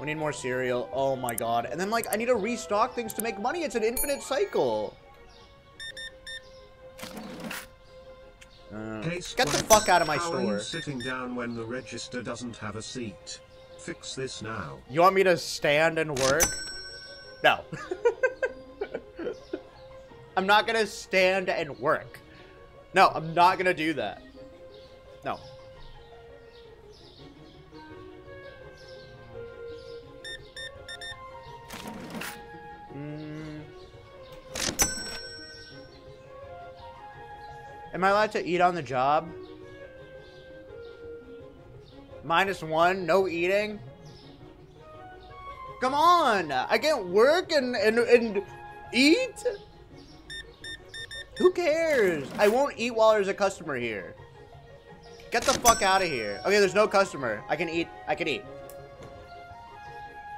We need more cereal. Oh my god! And then like I need to restock things to make money. It's an infinite cycle. Uh, get the fuck out of my how store. Are you sitting down when the register doesn't have a seat? Fix this now. You want me to stand and work? No. I'm not gonna stand and work. No, I'm not gonna do that. No. Am I allowed to eat on the job? Minus one, no eating? Come on! I can't work and, and, and eat? Who cares? I won't eat while there's a customer here. Get the fuck out of here. Okay, there's no customer. I can eat. I can eat.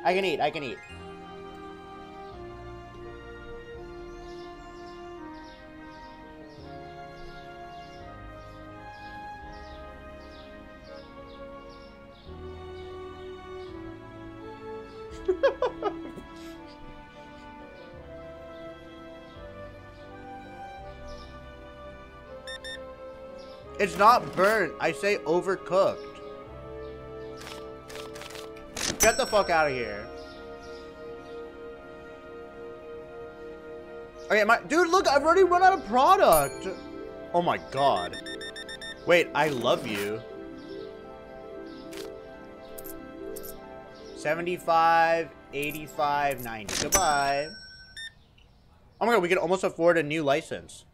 I can eat. I can eat. It's not burnt. I say overcooked. Get the fuck out of here. Okay, my dude, look, I've already run out of product. Oh my god. Wait, I love you. 75, 85, 90. Goodbye. Oh my god, we can almost afford a new license.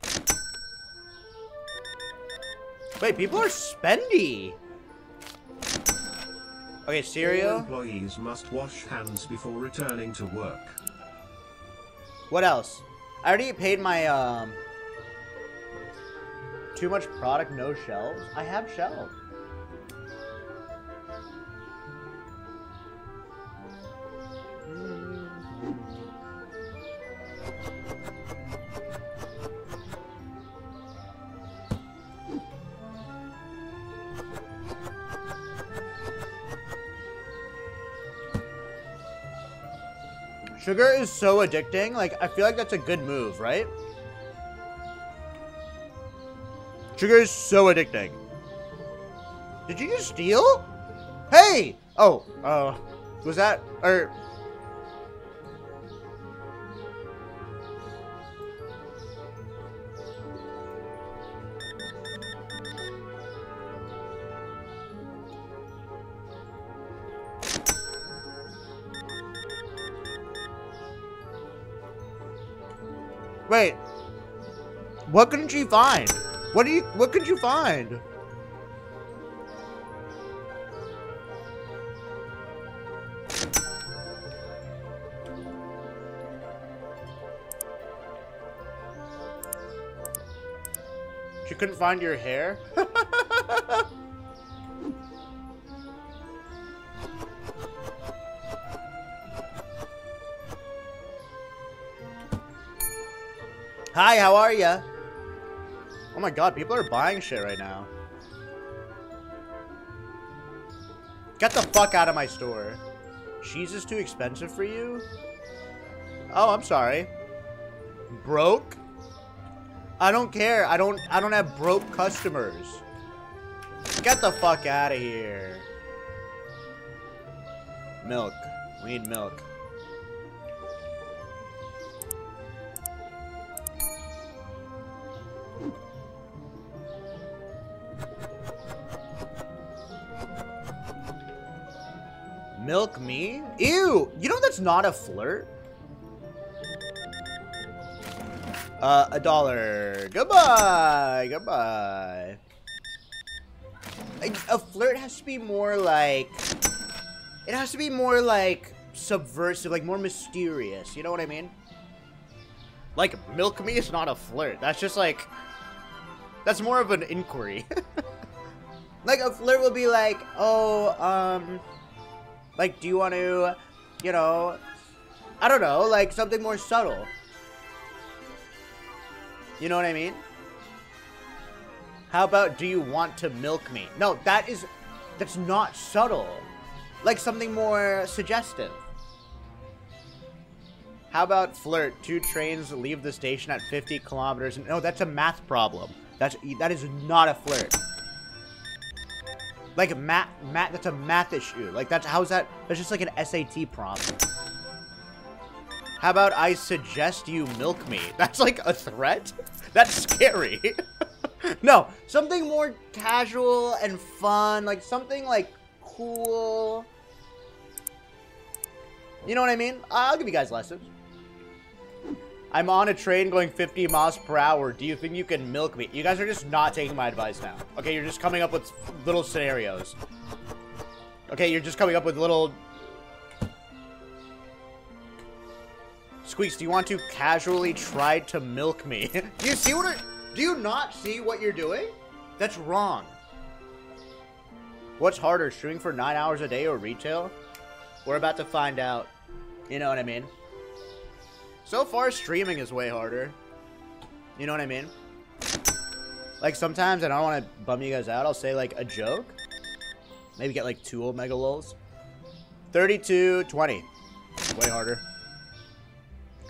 Wait, people are spendy. Okay, All cereal. employees must wash hands before returning to work. What else? I already paid my, um... Too much product, no shelves? I have shelves. Sugar is so addicting. Like, I feel like that's a good move, right? Sugar is so addicting. Did you just steal? Hey! Oh, uh, was that, or... Wait. What couldn't you find? What do you what could you find? She couldn't find your hair? Hi, how are ya? Oh my god, people are buying shit right now. Get the fuck out of my store. Cheese is too expensive for you? Oh, I'm sorry. Broke? I don't care. I don't I don't have broke customers. Get the fuck out of here. Milk. We need milk. Milk me? Ew! You know that's not a flirt? Uh, a dollar. Goodbye. Goodbye. A flirt has to be more like... It has to be more like subversive, like more mysterious. You know what I mean? Like, milk me is not a flirt. That's just like... That's more of an inquiry. like, a flirt will be like, oh, um... Like, do you want to, you know... I don't know, like something more subtle. You know what I mean? How about, do you want to milk me? No, that is... That's not subtle. Like something more suggestive. How about flirt? Two trains leave the station at 50 kilometers. No, that's a math problem. That's that is not a flirt. Like math, math. That's a math issue. Like that's how's that? That's just like an SAT prompt. How about I suggest you milk me? That's like a threat. That's scary. no, something more casual and fun. Like something like cool. You know what I mean? I'll give you guys lessons. I'm on a train going 50 miles per hour. Do you think you can milk me? You guys are just not taking my advice now. Okay, you're just coming up with little scenarios. Okay, you're just coming up with little... Squeex, do you want to casually try to milk me? do you see what it... Do you not see what you're doing? That's wrong. What's harder, streaming for 9 hours a day or retail? We're about to find out. You know what I mean? So far, streaming is way harder. You know what I mean? Like, sometimes, and I don't want to bum you guys out, I'll say, like, a joke. Maybe get, like, two Omega Lols. 32, 20. Way harder.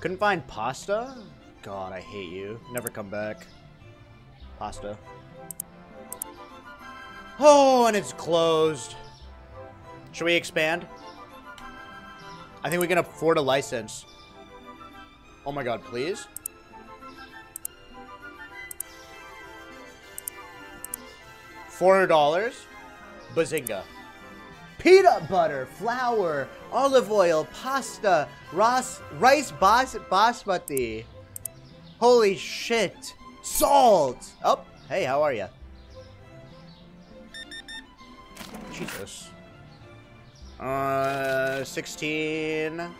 Couldn't find pasta? God, I hate you. Never come back. Pasta. Oh, and it's closed. Should we expand? I think we can afford a license. Oh my god, please. $400. Bazinga. Peanut butter, flour, olive oil, pasta, ras rice bas basmati. Holy shit. Salt. Oh, hey, how are you? Jesus. Uh, 16...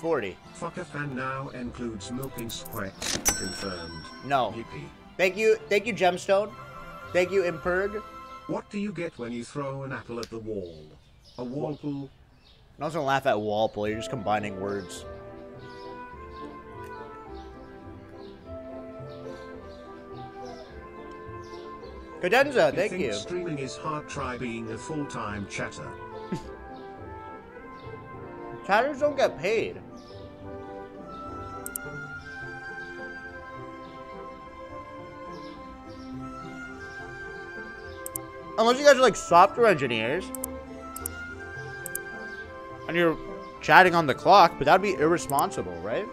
40. Fucker fan now includes milking Squeex. Confirmed. No. Yippee. Thank you, thank you, Gemstone. Thank you, Imperg. What do you get when you throw an apple at the wall? A whirlpool? I'm not gonna laugh at Walpole, you're just combining words. Cadenza, thank think you. Streaming is hard. Try being a full-time chatter. Chatters don't get paid. Unless you guys are like software engineers. And you're chatting on the clock, but that'd be irresponsible, right?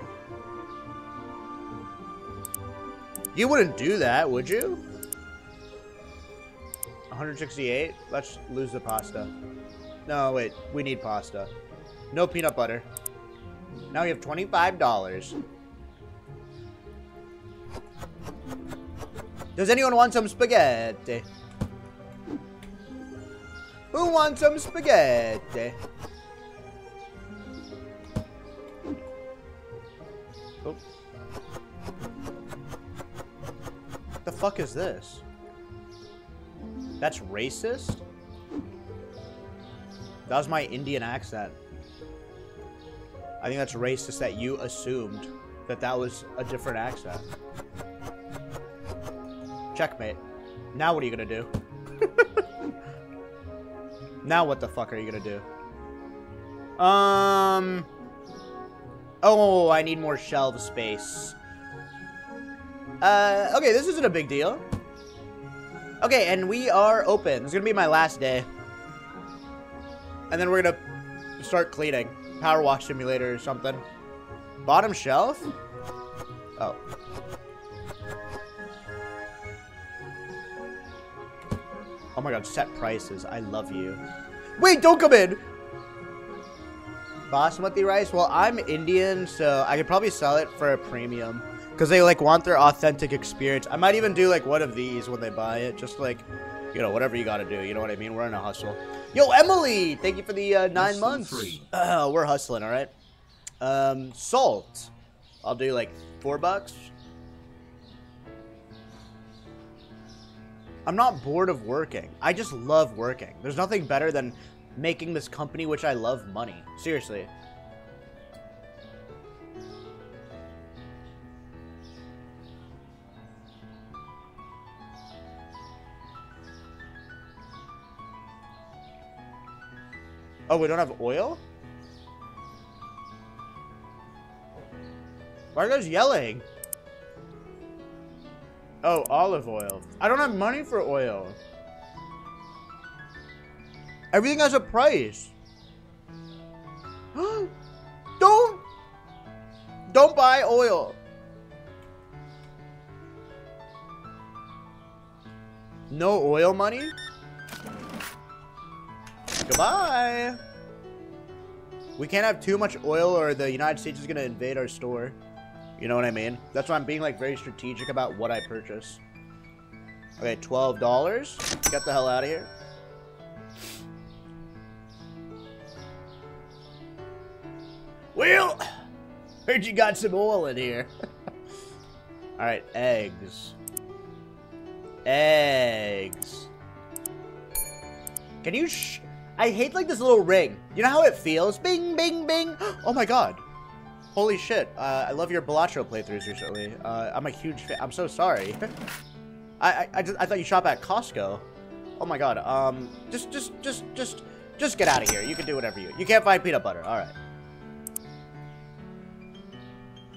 You wouldn't do that, would you? 168? Let's lose the pasta. No, wait. We need pasta. No peanut butter. Now we have $25. Does anyone want some spaghetti? Who wants some spaghetti? Oh. The fuck is this? That's racist? That was my Indian accent. I think that's racist that you assumed that that was a different accent. Checkmate. Now what are you gonna do? Now what the fuck are you gonna do? Um... Oh, I need more shelf space. Uh, okay, this isn't a big deal. Okay, and we are open. This is gonna be my last day. And then we're gonna start cleaning. Power wash simulator or something. Bottom shelf? Oh. Oh my god, set prices. I love you. Wait, don't come in! Basmati rice? Well, I'm Indian, so I could probably sell it for a premium. Because they, like, want their authentic experience. I might even do, like, one of these when they buy it. Just, like, you know, whatever you gotta do. You know what I mean? We're in a hustle. Yo, Emily! Thank you for the uh, nine Hustle months. three. Uh, we're hustling, alright? Um, salt. I'll do, like, four bucks. I'm not bored of working. I just love working. There's nothing better than making this company, which I love, money. Seriously. Oh, we don't have oil? Why are guys yelling? Oh, olive oil. I don't have money for oil. Everything has a price. don't don't buy oil. No oil money? Goodbye. We can't have too much oil or the United States is going to invade our store. You know what I mean? That's why I'm being like very strategic about what I purchase. Okay, $12. Get the hell out of here. Well, heard you got some oil in here. Alright, eggs. Eggs. Can you I hate like this little ring. You know how it feels? Bing, bing, bing. Oh my god. Holy shit. Uh, I love your Balatro playthroughs recently. Uh, I'm a huge fan. I'm so sorry. I, I, I, just, I thought you shop at Costco. Oh my god. Um, just, just, just, just, just get out of here. You can do whatever you. You can't find peanut butter. All right.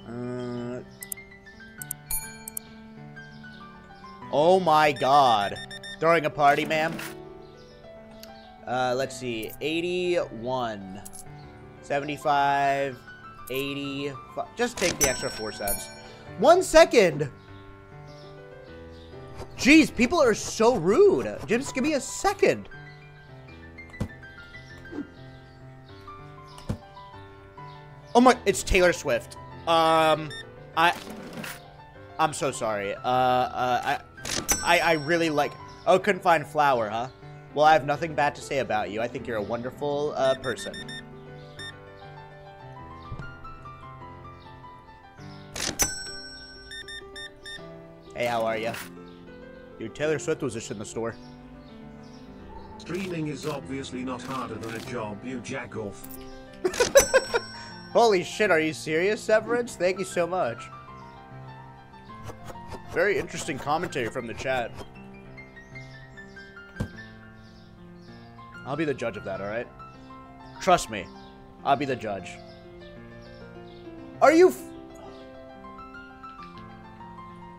Uh, oh my god. Throwing a party, ma'am. Uh, let's see. 81. 75. 80. Just take the extra 4 cents. One second! Jeez, people are so rude. Just give me a second. Oh my, it's Taylor Swift. Um, I, I'm so sorry. Uh, uh, I, I, I really like, oh, couldn't find flour, huh? Well, I have nothing bad to say about you. I think you're a wonderful, uh, person. Hey, how are you? Dude, Taylor Swift was just in the store. Streaming is obviously not harder than a job, you jack off. Holy shit, are you serious, Severance? Thank you so much. Very interesting commentary from the chat. I'll be the judge of that, alright? Trust me. I'll be the judge. Are you...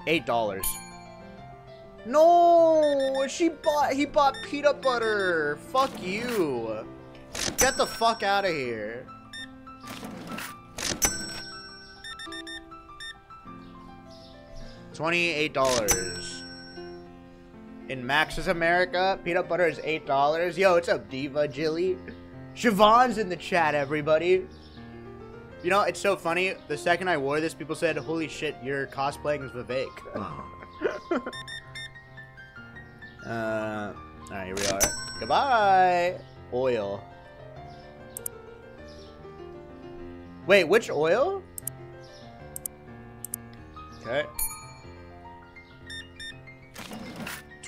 Eight dollars. No! She bought... He bought peanut butter! Fuck you! Get the fuck out of here. Twenty-eight dollars. In Max's America, peanut butter is eight dollars. Yo, what's up, Diva Jilly? Siobhan's in the chat, everybody. You know, it's so funny. The second I wore this, people said, "Holy shit, you're cosplaying as Vivek." Ah. uh, all right, here we are. Goodbye. Oil. Wait, which oil? Okay.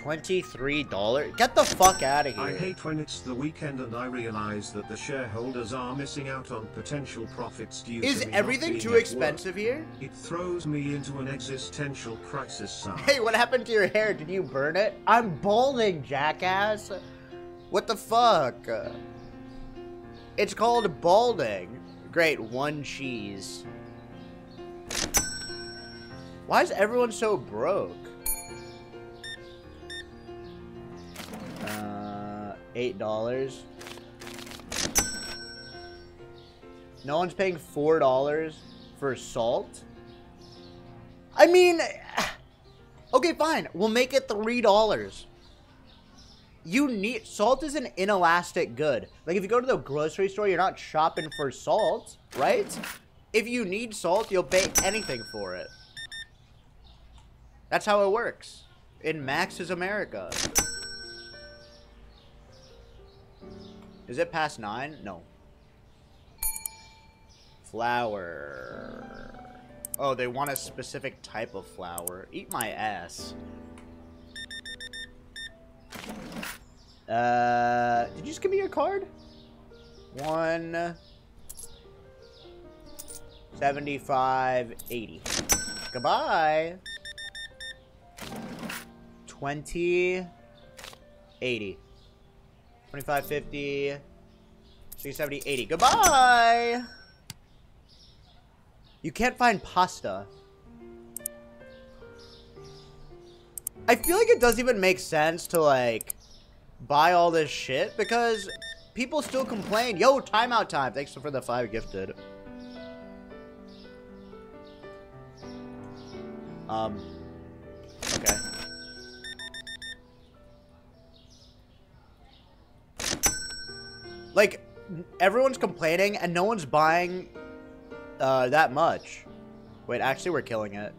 $23? Get the fuck out of here. I hate when it's the weekend and I realize that the shareholders are missing out on potential profits due Is to everything too expensive here? It throws me into an existential crisis, son. Hey, what happened to your hair? Did you burn it? I'm balding, jackass. What the fuck? It's called balding. Great, one cheese. Why is everyone so broke? Uh, eight dollars. No one's paying four dollars for salt. I mean, okay, fine. We'll make it three dollars. You need salt is an inelastic good. Like if you go to the grocery store, you're not shopping for salt, right? If you need salt, you'll pay anything for it. That's how it works. In Max's America. Is it past nine? No. Flower. Oh, they want a specific type of flower. Eat my ass. Uh, did you just give me your card? One. 75, 80. Goodbye. 20, 80. 25, 50, 60, 70, 80. Goodbye! You can't find pasta. I feel like it doesn't even make sense to, like, buy all this shit because people still complain. Yo, timeout time. Thanks for the five gifted. Um, Like, everyone's complaining and no one's buying uh, that much. Wait, actually, we're killing it.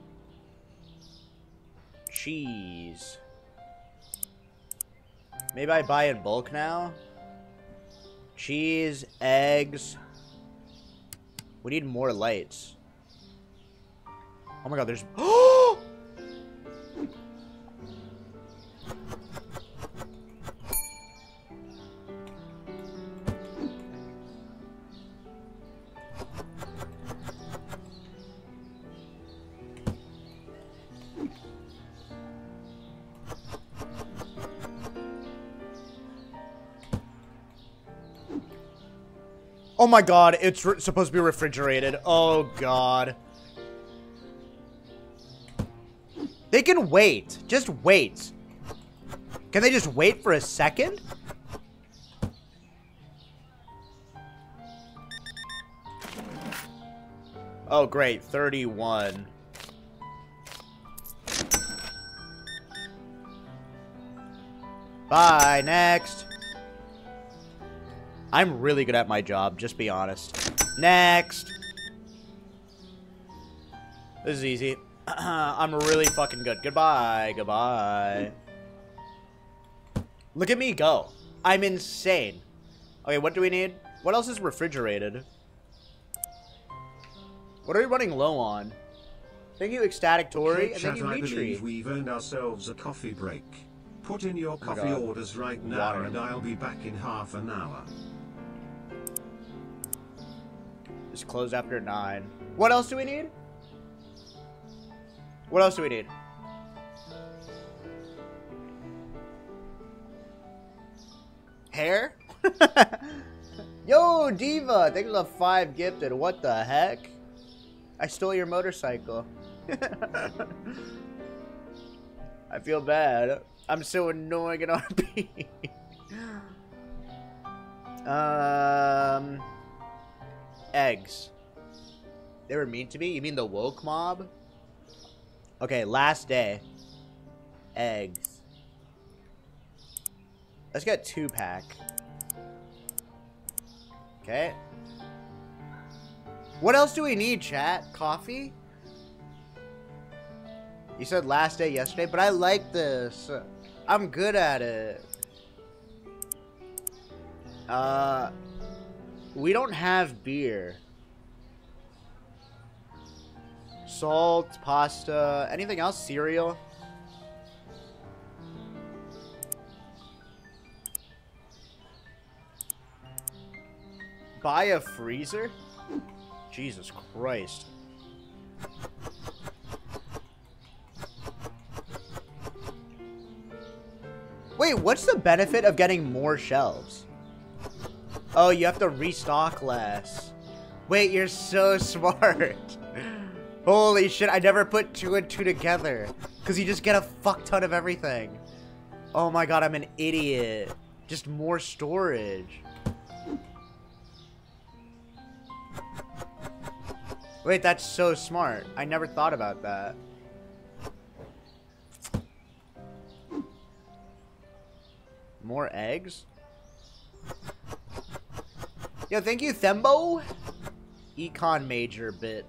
Cheese. Maybe I buy in bulk now? Cheese, eggs. We need more lights. Oh my god, there's... my god, it's supposed to be refrigerated. Oh god. They can wait. Just wait. Can they just wait for a second? Oh, great. 31. Bye. Next. I'm really good at my job, just be honest. Next. This is easy. I'm really fucking good. Goodbye. Goodbye. Look at me go. I'm insane. Okay, what do we need? What else is refrigerated? What are we running low on? Thank you, Ecstatic Tory, and thank you, I believe we've earned ourselves a coffee break. Put in your Oh coffee God. orders right now Water. and I'll be back in half an hour. Just close after 9. What else do we need? What else do we need? Hair? Yo, Diva! Thanks for the 5 gifted. What the heck? I stole your motorcycle. I feel bad. I'm so annoying in RP. um... Eggs. They were mean to me? You mean the woke mob? Okay, last day. Eggs. Let's get two pack. Okay. What else do we need, chat? Coffee? You said last day yesterday, but I like this. I'm good at it. Uh, we don't have beer. Salt, pasta, anything else? Cereal? Buy a freezer? Jesus Christ. Wait, what's the benefit of getting more shelves? Oh, you have to restock less. Wait, you're so smart. Holy shit, I never put two and two together. Because you just get a fuck ton of everything. Oh my god, I'm an idiot. Just more storage. Wait, that's so smart. I never thought about that. More eggs? Yo, thank you, Thembo. Econ major bit.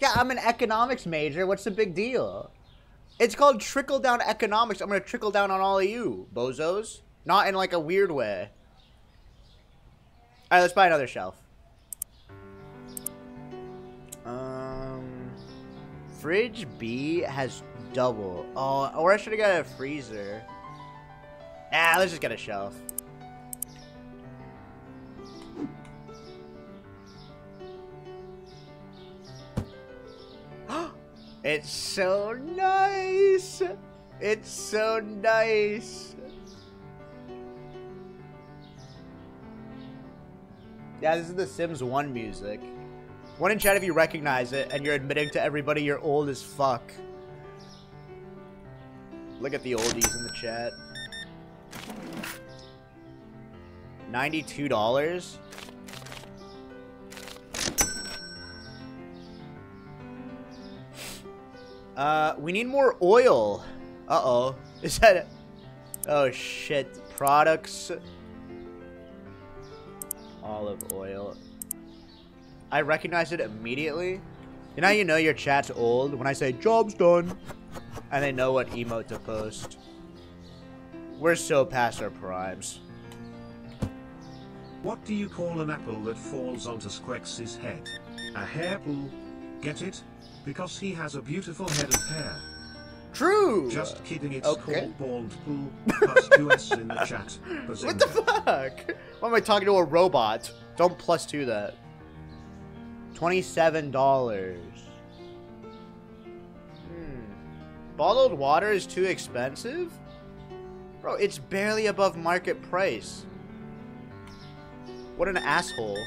Yeah, I'm an economics major. What's the big deal? It's called trickle down economics. I'm gonna trickle down on all of you, bozos. Not in like a weird way. Alright, let's buy another shelf. Um, fridge B has double. Oh, or I should have got a freezer. Ah, let's just get a shelf. It's so nice. It's so nice. Yeah, this is the Sims 1 music. One in chat if you recognize it, and you're admitting to everybody you're old as fuck. Look at the oldies in the chat. $92? Uh, we need more oil. Uh-oh. Is that... Oh, shit. Products. Olive oil. I recognize it immediately. You know you know your chat's old? When I say, job's done. And they know what emote to post. We're so past our primes. What do you call an apple that falls onto Squeex's head? A hair pool? Get it? Because he has a beautiful head of hair. True! Just kidding, it's okay. called bald pool, plus two S in the chat. Bazinga. What the fuck? Why am I talking to a robot? Don't plus two that. $27. Hmm. Bottled water is too expensive? Bro, it's barely above market price. What an asshole.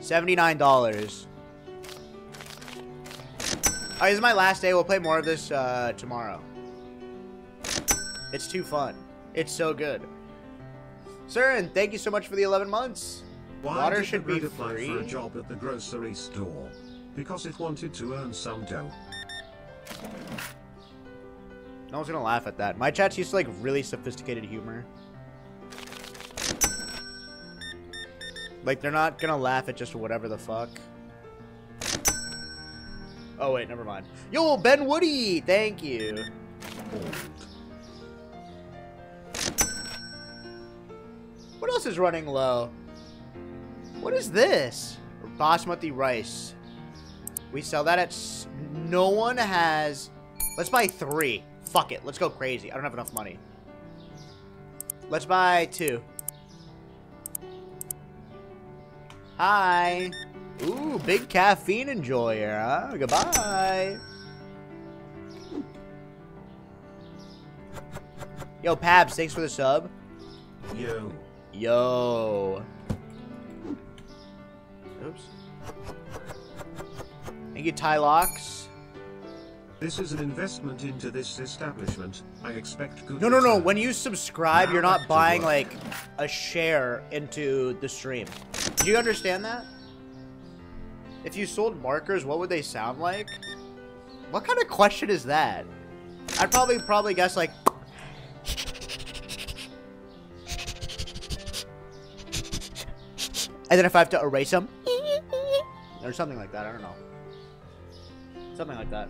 $79. Oh, this is my last day. We'll play more of this uh, tomorrow. It's too fun. It's so good. Sir, and thank you so much for the 11 months. Why Water did should the be apply free. for a job at the grocery store? Because it wanted to earn some dough. No one's gonna laugh at that. My chat's used to like really sophisticated humor. Like they're not gonna laugh at just whatever the fuck. Oh wait, never mind. Yo, Ben Woody, thank you. What else is running low? What is this? Basmati rice. We sell that at. No one has. Let's buy three. Fuck it. Let's go crazy. I don't have enough money. Let's buy two. Hi. Ooh, big caffeine enjoyer, huh? Goodbye. Yo, Pabs, thanks for the sub. Yo. Yo. Oops. Thank you, Tylocks. This is an investment into this establishment. I expect good No, no, no. When you subscribe, Now you're not buying like a share into the stream. Do you understand that? If you sold markers, what would they sound like? What kind of question is that? I'd probably probably guess like And then if I have to erase them or something like that, I don't know. Something like that.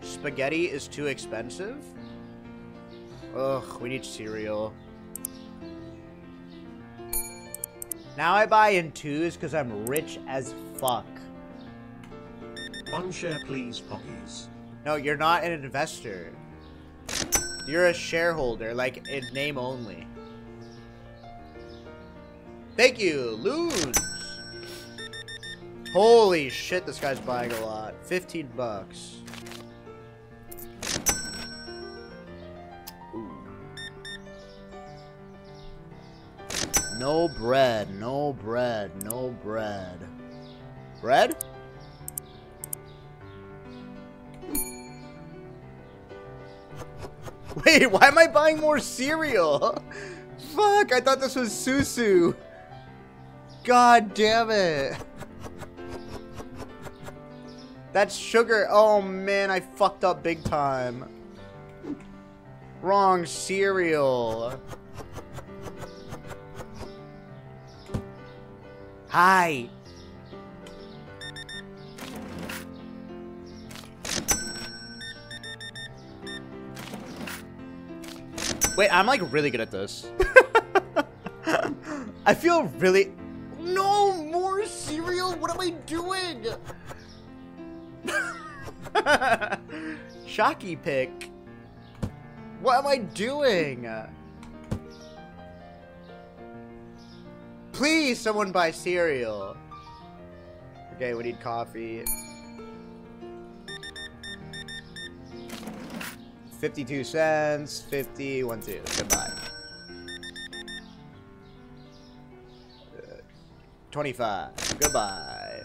Spaghetti is too expensive? Ugh, we need cereal. Now I buy in twos because I'm rich as fuck. One share please, Poggies. No, you're not an investor. You're a shareholder, like in name only. Thank you, Loons. Holy shit, this guy's buying a lot. 15 bucks. No bread, no bread, no bread. Bread? Wait, why am I buying more cereal? Fuck, I thought this was Susu. God damn it. That's sugar. Oh man, I fucked up big time. Wrong cereal. Hi. Wait, I'm like really good at this. I feel really... No more cereal! What am I doing? Shocky pick. What am I doing? Please, someone buy cereal. Okay, we need coffee. 52 cents, 50, 1, 2. Goodbye. Uh, 25. Goodbye.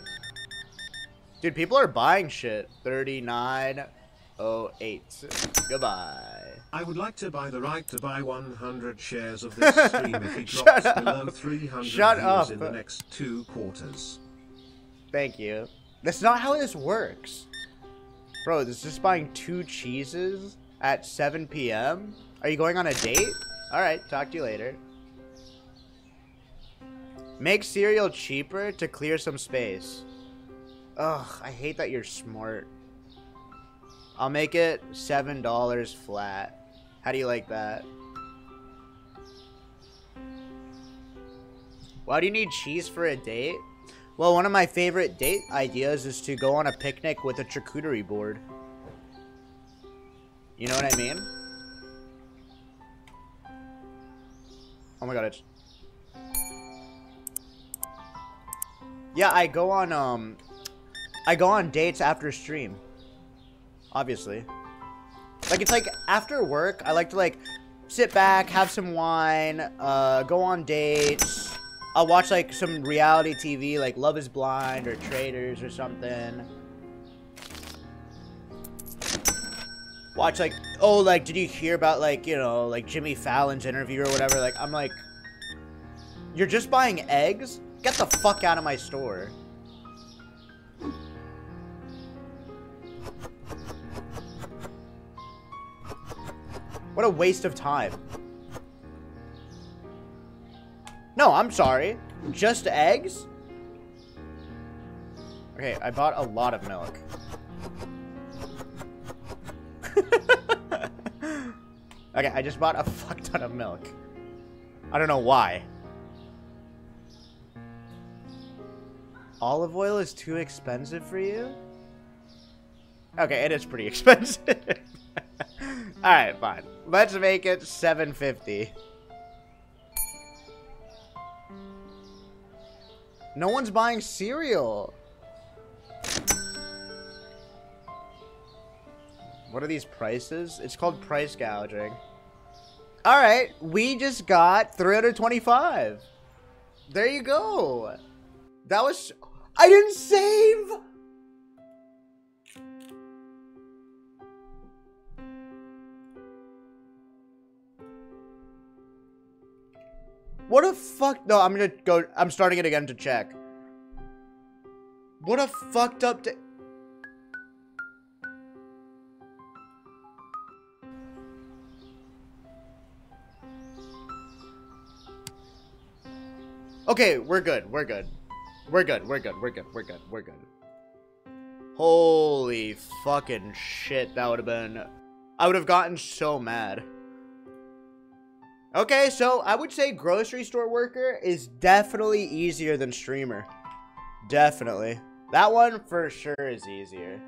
Dude, people are buying shit. 39, 08. Goodbye. I would like to buy the right to buy 100 shares of this stream if it drops up. below 300 Shut views up. in the next two quarters. Thank you. That's not how this works. Bro, this is just buying two cheeses at 7 p.m.? Are you going on a date? Alright, talk to you later. Make cereal cheaper to clear some space. Ugh, I hate that you're smart. I'll make it $7 flat. How do you like that? Why do you need cheese for a date? Well, one of my favorite date ideas is to go on a picnic with a charcuterie board. You know what I mean? Oh my god, it's... Yeah, I go on, um... I go on dates after stream. Obviously. Like, it's like, after work, I like to, like, sit back, have some wine, uh, go on dates. I'll watch, like, some reality TV, like Love is Blind or Traitors or something. Watch, like, oh, like, did you hear about, like, you know, like, Jimmy Fallon's interview or whatever? Like, I'm like, you're just buying eggs? Get the fuck out of my store. What a waste of time. No, I'm sorry. Just eggs? Okay, I bought a lot of milk. okay, I just bought a fuck ton of milk. I don't know why. Olive oil is too expensive for you? Okay, it is pretty expensive. Alright, fine. Let's make it 750. No one's buying cereal. What are these prices? It's called price gouging. Alright, we just got 325. There you go. That was... I didn't save! What a fuck... No, I'm gonna go... I'm starting it again to check. What a fucked up... day. Okay, we're good. We're good. We're good. We're good. We're good. We're good. We're good. Holy fucking shit. That would have been... I would have gotten so mad. Okay, so I would say grocery store worker is definitely easier than streamer. Definitely. That one for sure is easier.